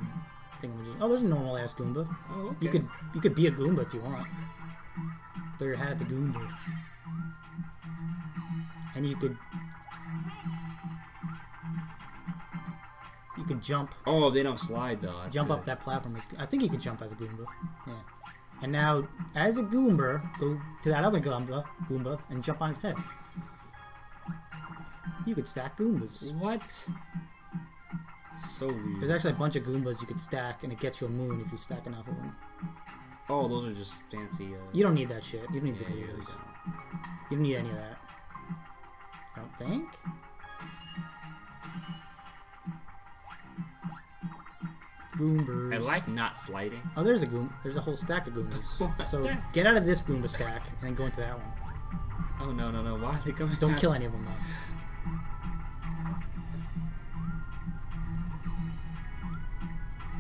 thing. Oh, there's a normal ass Goomba. Oh, okay. You could you could be a Goomba if you want. Throw your hat at the Goomba. And you could you could jump Oh, they don't slide though. That's jump good. up that platform. I think you can jump as a Goomba. Yeah. And now, as a Goomba, go to that other Goomba, Goomba, and jump on his head. You could stack Goombas. What? So weird. There's actually a bunch of Goombas you could stack, and it gets you a moon if you stack enough of them. Oh, those are just fancy. Uh, You don't need that shit. You don't need yeah, the yeah, Goombas. they You don't need any of that. I don't think. Goombas. I like not sliding. Oh, there's a Goom. There's a whole stack of Goombas. so get out of this Goomba stack and then go into that one. Oh no no no! Why are they coming? Don't out? kill any of them though.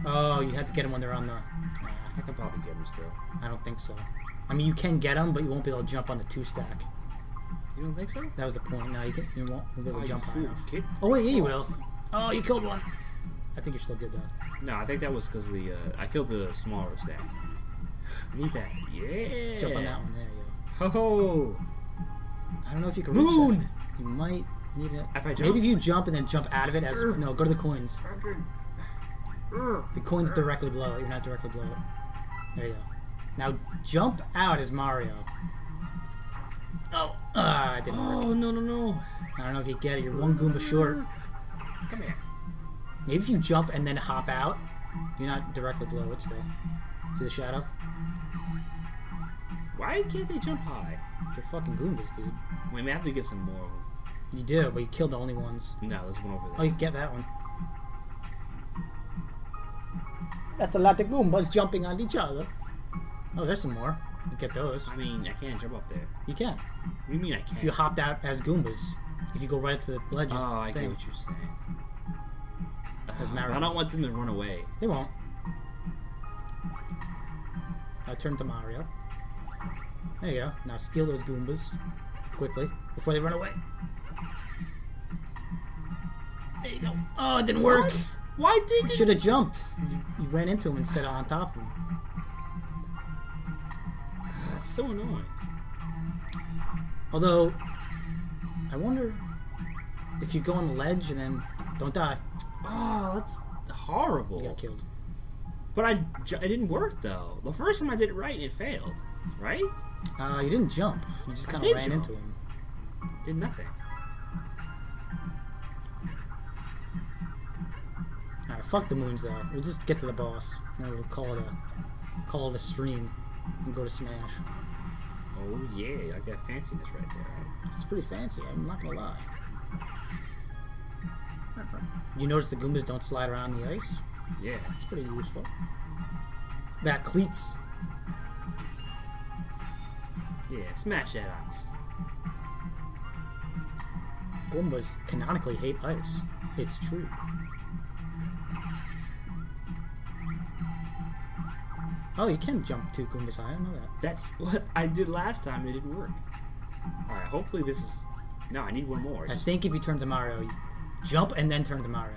Oh, you have to get them when they're on the. Nah, I can probably get them still. I don't think so. I mean, you can get them, but you won't be able to jump on the two stack. You don't think so? That was the point. No, you can. You won't, you won't be able Oh, to you jump high enough. kid. Oh wait, yeah, you will. Oh, you killed one. I think you're still good though. No, I think that was because the uh, I killed the smaller stack. Need that? Yeah. Jump on that one. There you Ho ho! go. I don't know if you can reach Moon! that. You might need it. If I jump? Maybe if you jump and then jump out of it as Urgh. no, go to the coins. The coins directly below it. You're not directly below it. There you go. Now jump out as Mario. Oh, ah, it didn't work. Oh no no no! I don't know if you get it. You're one Goomba short. Come here. Maybe if you jump and then hop out, you're not directly below it still. See the shadow? Why can't they jump high? They're fucking Goombas, dude. Wait, we have to get some more of them. You do, but you killed the only ones. No, there's one over there. Oh, you get that one. That's a lot of Goombas jumping on each other. Oh, there's some more. You get those. I mean, I can't jump up there. You can. What do you mean I can't? If you hopped out as Goombas. If you go right to the ledges oh, I get what you're saying. As Ugh, Mario. I don't want them to run away. They won't. I turn to Mario. There you go. Now steal those Goombas quickly before they run away. There you go. Oh, it didn't work. Why didn't You should have jumped. You, you ran into him instead of on top of him. That's so annoying. Although, I wonder if you go on the ledge and then don't die, Oh, that's horrible. get killed. But I, it didn't work though. The first time I did it right, it failed. Right? Uh, you didn't jump. You just kind of ran jump. into him. Did nothing. Alright, fuck the moons though. We'll just get to the boss. And we'll call it a call it a stream and go to Smash. Oh yeah, like got fanciness right there. It's pretty fancy. I'm not gonna lie. You notice the Goombas don't slide around the ice? Yeah. It's pretty useful. That cleats. Yeah. Smash that ice. Goombas canonically hate ice. It's true. Oh, you can jump two Goombas high. I know that. That's what I did last time. It didn't work. All right. Hopefully this is. No, I need one more. I Just- think if you turn to Mario, jump and then turn to Mario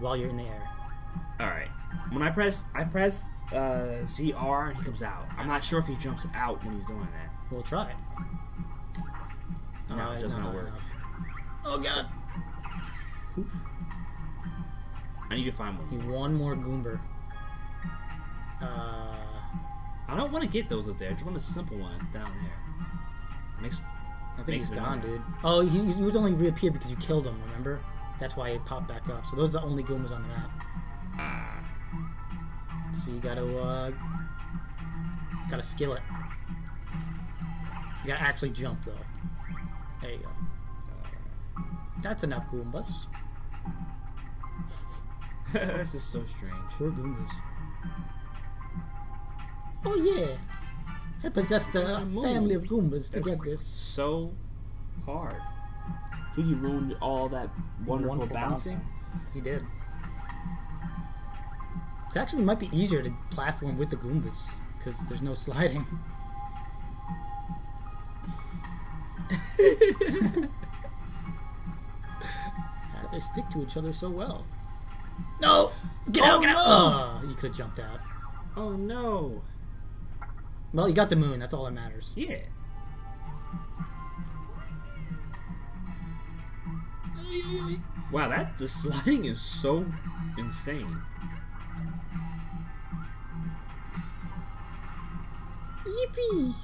while you're in the air. All right. When I press, I press uh, ZR and he comes out. I'm not sure if he jumps out when he's doing that. We'll try. No, it does not work. enough. Oh god! I need to find one. One more Goomba. Uh, I don't want to get those up there. I just want a simple one down there. Makes I think he's gone, dude. Oh, he, he was only reappeared because you killed him. Remember? That's why he popped back up. So those are the only Goombas on the map. ah. So you gotta uh, gotta skill it. You gotta actually jump though. There you go. That's enough Goombas. this is so strange. Poor Goombas. Oh yeah, I possessed a family of Goombas to That's get this. so hard. I think you ruined all that wonderful, Wonderful bouncing. He did. It actually might be easier to platform with the Goombas because there's no sliding. How they stick to each other so well? No! Get Oh, out! Get out! no! Oh, you could have jumped out. Oh no. Well, you got the moon. That's all that matters. Yeah. Wow, that the sliding is so insane. Yippee!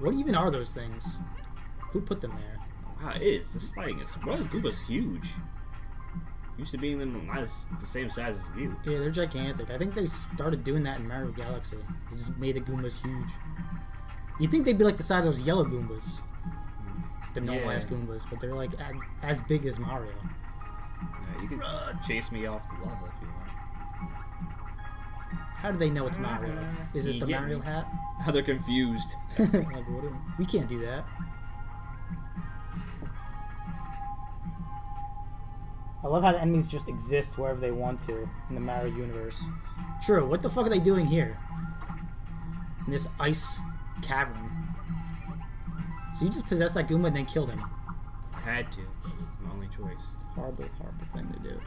What even are those things? Who put them there? Wow, it is. The sliding is. Well, Goomba's huge. Used to being them as, the same size as you. Yeah, they're gigantic. I think they started doing that in Mario Galaxy. They just made the Goombas huge. You think they'd be like the size of those yellow Goombas, the normal Yeah. ass Goombas, but they're like a- as big as Mario. Yeah, you can chase me off the level if you want. How do they know it's Mario? Uh, Is it the Mario me. hat? How they're confused. like, what do- we can't do that. I love how the enemies just exist wherever they want to in the Mario universe. True, what the fuck are they doing here? In this ice cavern. So you just possessed that Goomba and then killed him. I had to. My only choice. Horrible, horrible thing to do.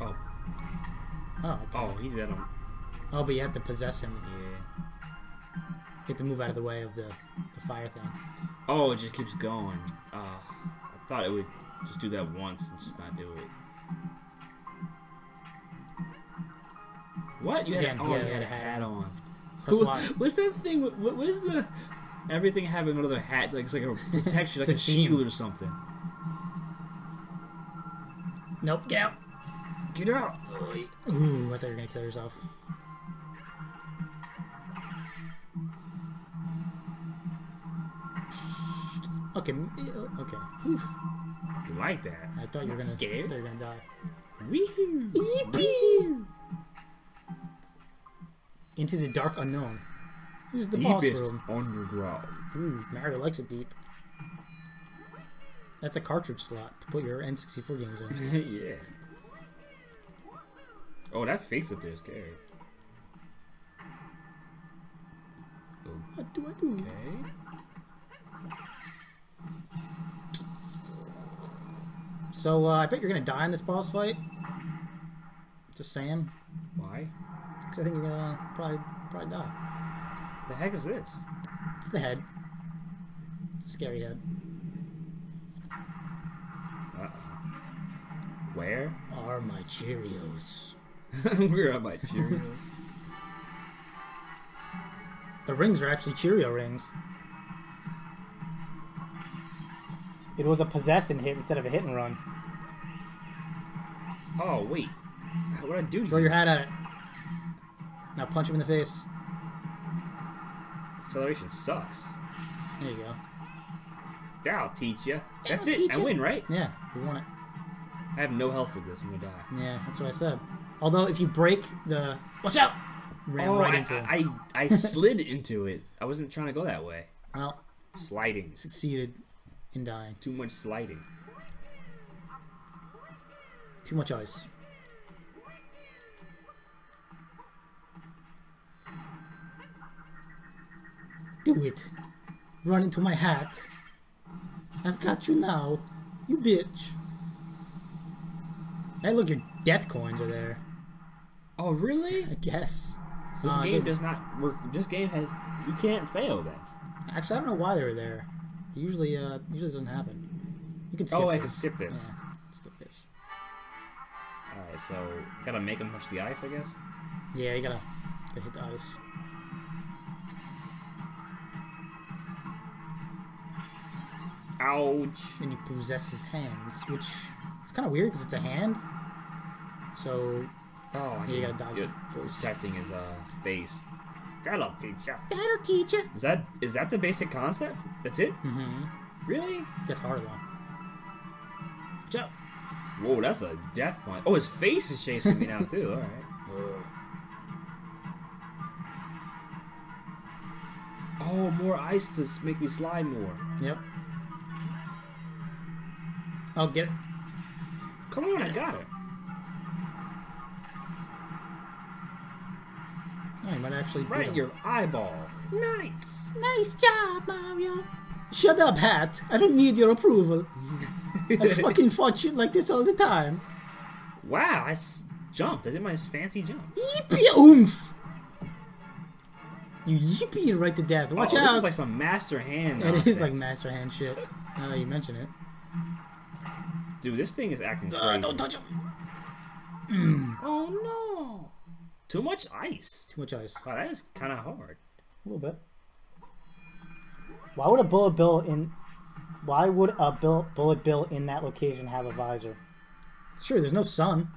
Oh, okay. Oh, he's at him. Oh, but you have to possess him. Yeah. You have to move out of the way of the, the fire thing. Oh, it just keeps going. Uh, I thought it would just do that once and just not do it. What? You had, Again, oh, yeah, you had a hat on. Who- What's that thing? What, what is the everything having another hat? Like it's like a protection, like a a, shield or something. Nope, get out. Get out! Ooh, I thought you were gonna kill yourself. Okay, okay. Oof. You like that? I thought you were gonna. scared. I thought you were gonna die. Wee-hoo. Yippee! Into the dark unknown. Here's the boss Deepest room. underground. Ooh, Mario likes it deep. That's a cartridge slot to put your N64 games in. yeah. Oh, that face up there is scary. what do I do? Okay. So uh, I bet you're gonna die in this boss fight. Just saying, Why? because I think you're gonna probably probably die. The heck is this? It's the head. It's a scary head. Uh oh. Where? Are my Cheerios? Where are my Cheerios? The rings are actually Cheerio rings. It was a possess and hit instead of a hit and run. Oh wait. What I do? to Throw you? your hat at it. Now punch him in the face. Acceleration sucks. There you go. That'll teach you. That's That'll it. teach I ya. win, right? Yeah, we won it. I have no health for this. I'm gonna die. Yeah, that's what I said. Although if you break the watch out, ran Oh, right I, into him. I, I, I slid into it. I wasn't trying to go that way. well, Sliding. succeeded in dying. Too much sliding. Too much ice. Do it. Run into my hat. I've got you now. You bitch. Hey, look, your death coins are there. Oh, really? I guess. This Uh, game they- does not work. This game has. You can't fail then. Actually, I don't know why they were there. Usually, uh, usually doesn't happen. You can skip Oh, this. I can skip this. Yeah, skip this. Alright, so. Gotta make him touch the ice, I guess? Yeah, you gotta, gotta hit the ice. Ouch. and you possess his hands, which is kind of weird because it's a hand. So Oh, Yeah, you gotta dodge You're protecting his uh, face. That'll teach ya. that'll teach you. Is that is that the basic concept? That's it? Mm-hmm. Really? Gets harder though. Joe. Whoa, that's a death punch. Oh, his face is chasing me now too. All right. Oh, more ice to make me slide more. Yep. I'll get it. Come on, I got it. Oh, you might actually beat Right in your eyeball. Nice. Nice job, Mario. Shut up, Hat. I don't need your approval. I fucking fought shit like this all the time. Wow, I s- jumped. I did my fancy jump. Yippee oomph! You yippee right to death. Watch oh, out! This is like some master hand. it is like. Master Hand shit. Now that you mention it. Dude, this thing is acting crazy. Uh, don't touch him! Oh no! Too much ice. Too much ice. Wow, that is kind of hard. A little bit. Why would a bullet bill in? Why would a bill, bullet bill in that location have a visor? Sure, there's no sun.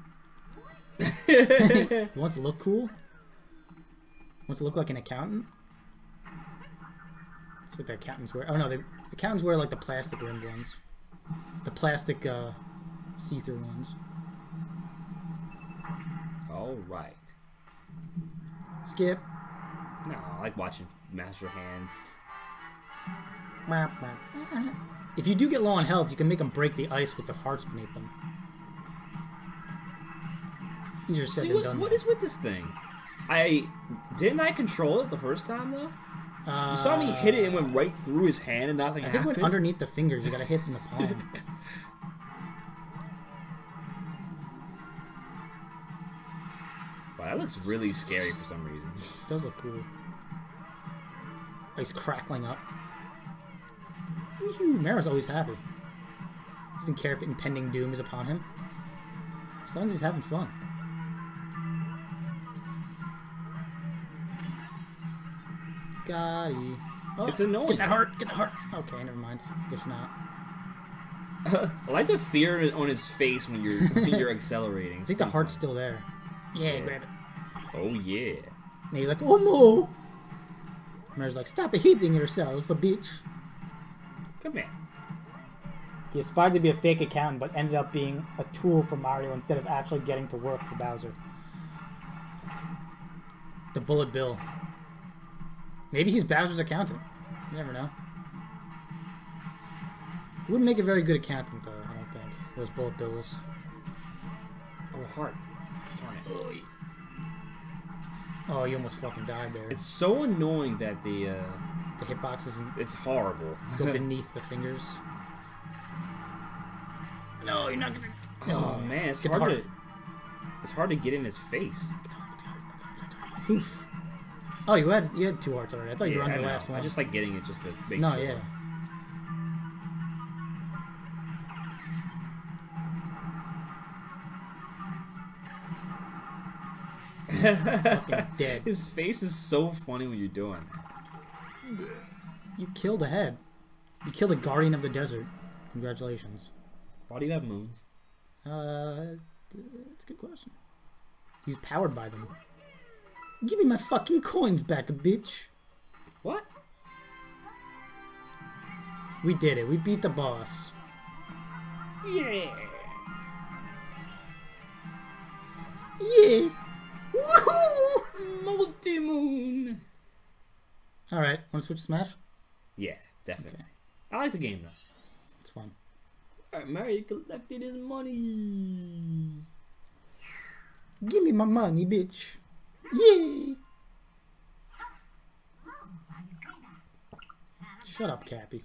You want to look cool? Wants to look like an accountant? That's what the accountants wear. Oh no, the accountants wear like the plastic rimmed ones, the plastic uh, see-through ones. All right. Skip. No, I like watching Master Hands. If you do get low on health, you can make them break the ice with the hearts beneath them. Easier said See than what, done. what though. is with this thing? I didn't I control it the first time though. Uh, You saw me hit it and went right through his hand and nothing I think happened. when underneath the fingers, you gotta hit in the palm. Wow, that looks really scary for some reason. It does look cool. Oh, he's crackling up. Woohoo! Mario's always happy. Doesn't care if impending doom is upon him. As long as he's having fun. Got it. Oh, It's annoying. Get that heart! Get the heart! Okay, never mind. Guess not. I like the fear on his face when you're when you're accelerating. I think the heart's still there. Yeah, grab it. Oh yeah. And he's like, oh no! Mario's like, stop hitting yourself, a bitch. Come. He aspired to be a fake accountant, but ended up being a tool for Mario instead of actually getting to work for Bowser. The Bullet Bill. Maybe he's Bowser's accountant. You never know. Wouldn't make a very good accountant, though, I don't think. Those Bullet Bills. Oh heart. Darn it. Oh, you almost fucking died there. It's so annoying that the uh, the hitbox isn't it's horrible. go beneath the fingers. No, you're not gonna. oh man, it's hard to it's hard to get in his face. Oof. Oh, you had you had two hearts already. I thought you were Yeah, on I, the know. last one. I just like getting it just to make no, sure. yeah. Fucking dead. His face is so funny when you're doing. it. You killed a head. You killed a guardian of the desert. Congratulations. Why do you have moons? Uh, that's a good question. He's powered by them. Give me my fucking coins back, bitch. What? We did it. We beat the boss. Yeah. Yeah. Woohoo! Multi moon. All right. Want to switch to Smash? Yeah, definitely. I like the game though. It's fun. Alright, Mario collected his money. Give me my money, bitch. Yay! Shut up, Cappy.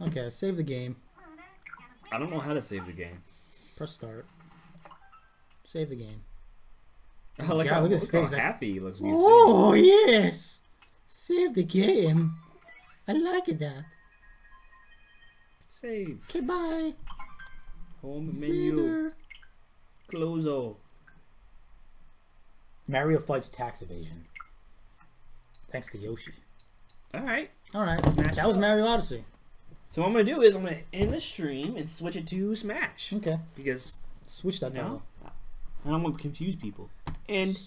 Okay, save the game. I don't know how to save the game. Press start. Save the game. I like God, how, look at his look how face. happy he looks when Oh, yes! Save the game. I like that. save. Save. Okay, bye. Home menu. Later. Close all. Mario fights tax evasion. Thanks to Yoshi. Alright. Alright, Smash that was. Mario Odyssey. So what I'm gonna do is I'm gonna end the stream and switch it to Smash. Okay. Because Switch that no. title. I don't want to confuse people. And